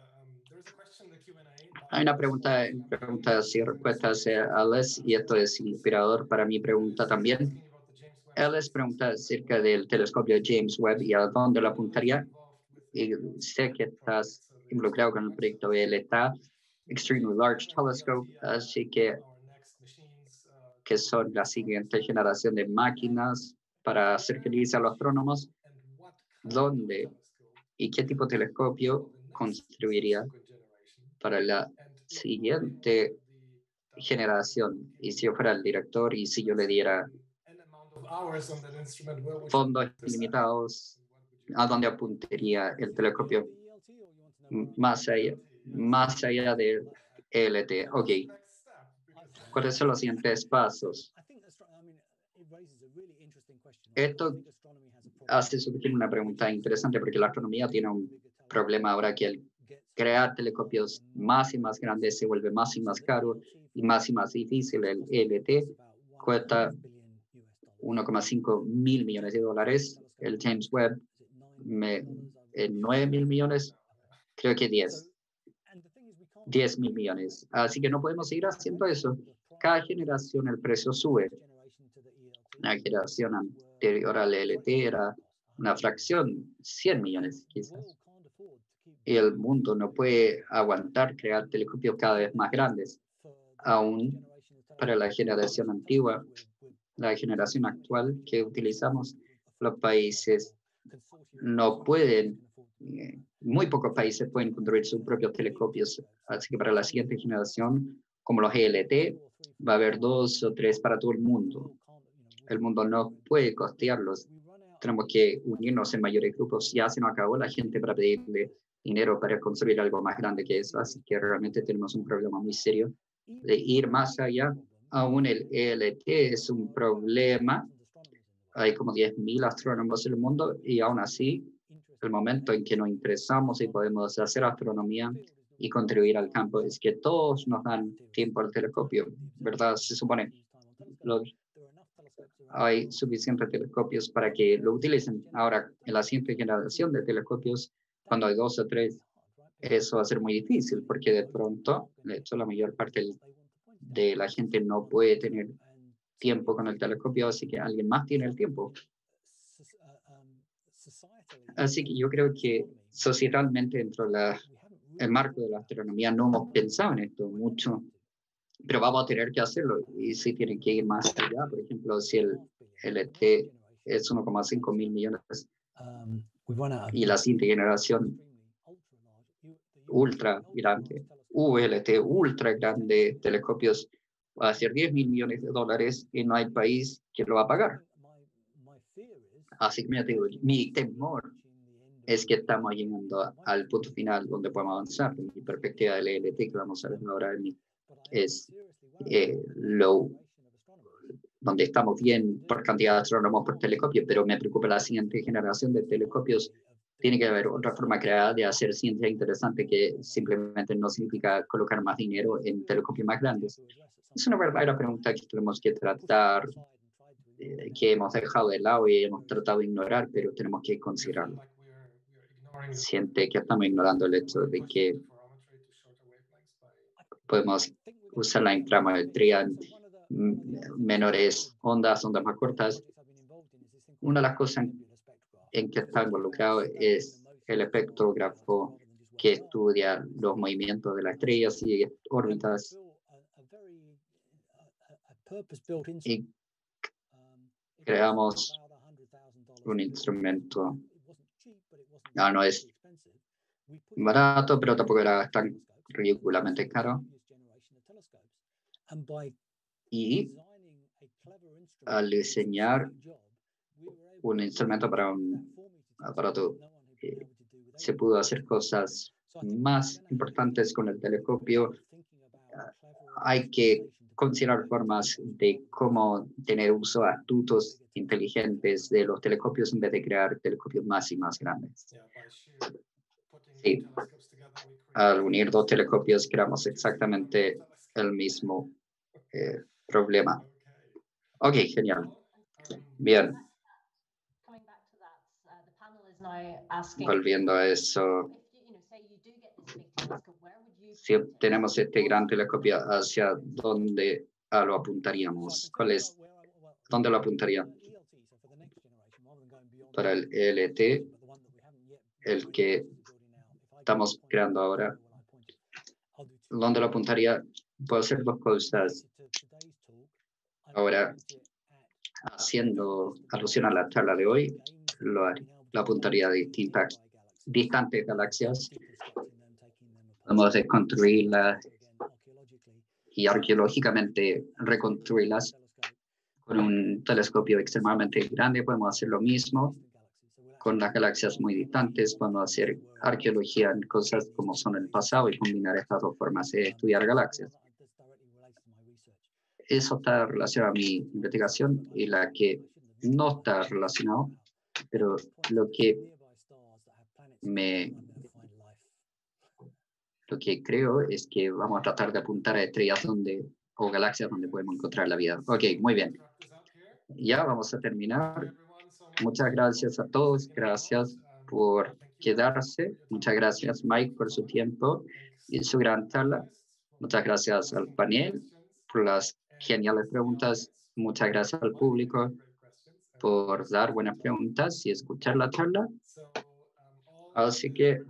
there's a question in the Q&A. Hay una pregunta, preguntas y respuestas a Alex, y esto es inspirador para mi pregunta también. Alex pregunta acerca del telescopio James Webb y a dónde lo apuntaría. Y sé que estás involucrado con el proyecto ELTA, Extremely Large Telescope, así que, que son la siguiente generación de máquinas para hacer feliz a los astrónomos. ¿Dónde y qué tipo de telescopio construiría para la siguiente generación? Y si yo fuera el director y si yo le diera fondos ilimitados, ¿a dónde apuntaría el telescopio? Más allá, más allá de LT. Ok, ¿cuáles son los siguientes pasos? Esto hace surgir una pregunta interesante porque la astronomía tiene un problema ahora que el crear telescopios más y más grandes se vuelve más y más caro y más y más difícil. El LT cuesta 1,5 mil millones de dólares. El James Webb, me, en 9 mil millones, creo que 10, 10 mil millones. Así que no podemos seguir haciendo eso. Cada generación el precio sube. La generación anterior al LT era una fracción, 100 millones quizás. El mundo no puede aguantar crear telescopios cada vez más grandes. aún para la generación antigua, la generación actual que utilizamos, los países no pueden, eh, muy pocos países pueden construir sus propios telescopios. Así que para la siguiente generación, como los GLT, va a haber dos o tres para todo el mundo. El mundo no puede costearlos. Tenemos que unirnos en mayores grupos. Ya se nos acabó la gente para pedirle dinero para construir algo más grande que eso. Así que realmente tenemos un problema muy serio de ir más allá. Aún el ELT es un problema. Hay como 10.000 astrónomos en el mundo y aún así, el momento en que nos interesamos y podemos hacer astronomía y contribuir al campo es que todos nos dan tiempo al telescopio, ¿verdad? Se supone. Los, hay suficientes telescopios para que lo utilicen. Ahora, en la siguiente generación de telescopios, cuando hay dos o tres, eso va a ser muy difícil porque de pronto, de hecho, la mayor parte de la gente no puede tener tiempo con el telescopio, así que alguien más tiene el tiempo. Así que yo creo que societalmente dentro del marco de la astronomía no hemos pensado en esto mucho, pero vamos a tener que hacerlo y sí tienen que ir más allá. Por ejemplo, si el LT es 1,5 mil millones y la siguiente generación ultra grande, ULT ultra grande, telescopios va a ser 10 mil millones de dólares y no hay país que lo va a pagar. Así que mi, mi temor es que estamos llegando al punto final donde podemos avanzar. Mi perspectiva del ELT que vamos a ver ahora es eh, lo donde estamos bien por cantidad de astrónomos por telescopio, pero me preocupa la siguiente generación de telescopios. Tiene que haber otra forma creada de hacer ciencia interesante que simplemente no significa colocar más dinero en telescopios más grandes. Es una verdadera pregunta que tenemos que tratar, eh, que hemos dejado de lado y hemos tratado de ignorar, pero tenemos que considerarlo. Siente que estamos ignorando el hecho de que podemos usar la inframetría en menores ondas, ondas más cortas. Una de las cosas en que está involucrado es el espectrógrafo que estudia los movimientos de las estrellas y órbitas. Y creamos un instrumento. No, no es barato, pero tampoco era tan ridículamente caro. Y al diseñar un instrumento para un aparato, eh, se pudo hacer cosas más importantes con el telescopio. Hay que considerar formas de cómo tener uso astutos, inteligentes de los telescopios en vez de crear telescopios más y más grandes. Sí. Al unir dos telescopios creamos exactamente el mismo eh, problema. Ok, genial. Bien. Volviendo a eso, si obtenemos este gran telescopio, ¿hacia dónde lo apuntaríamos? ¿Cuál es? ¿Dónde lo apuntaría? Para el ELT, el que estamos creando ahora, ¿dónde lo apuntaría? Puedo hacer dos cosas. Ahora, haciendo alusión a la charla de hoy, lo, lo apuntaría a distintas distantes galaxias Podemos reconstruirlas y arqueológicamente reconstruirlas con un telescopio extremadamente grande. Podemos hacer lo mismo con las galaxias muy distantes. Podemos hacer arqueología en cosas como son el pasado y combinar estas dos formas de estudiar galaxias. Eso está relacionado a mi investigación y la que no está relacionado, pero lo que me lo que creo es que vamos a tratar de apuntar a estrellas donde, o galaxias donde podemos encontrar la vida. Ok, muy bien. Ya vamos a terminar. Muchas gracias a todos. Gracias por quedarse. Muchas gracias, Mike, por su tiempo y su gran charla. Muchas gracias al panel por las geniales preguntas. Muchas gracias al público por dar buenas preguntas y escuchar la charla. Así que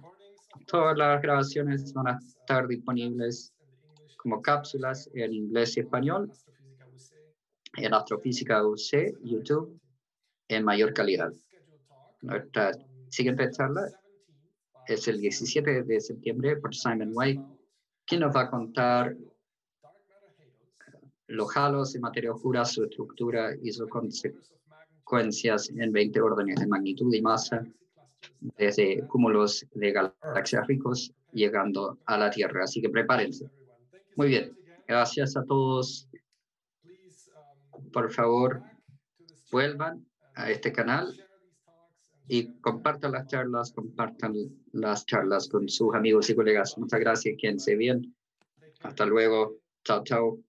Todas las grabaciones van a estar disponibles como cápsulas en inglés y español en Astrofísica UC, YouTube, en mayor calidad. Nuestra siguiente charla es el 17 de septiembre por Simon White, quien nos va a contar los halos de materia oscura, su estructura y sus consecuencias en 20 órdenes de magnitud y masa, desde cúmulos de galaxias ricos llegando a la Tierra. Así que prepárense. Muy bien, gracias a todos. Por favor, vuelvan a este canal y compartan las charlas, compartan las charlas con sus amigos y colegas. Muchas gracias, quédense bien. Hasta luego. Chao, chao.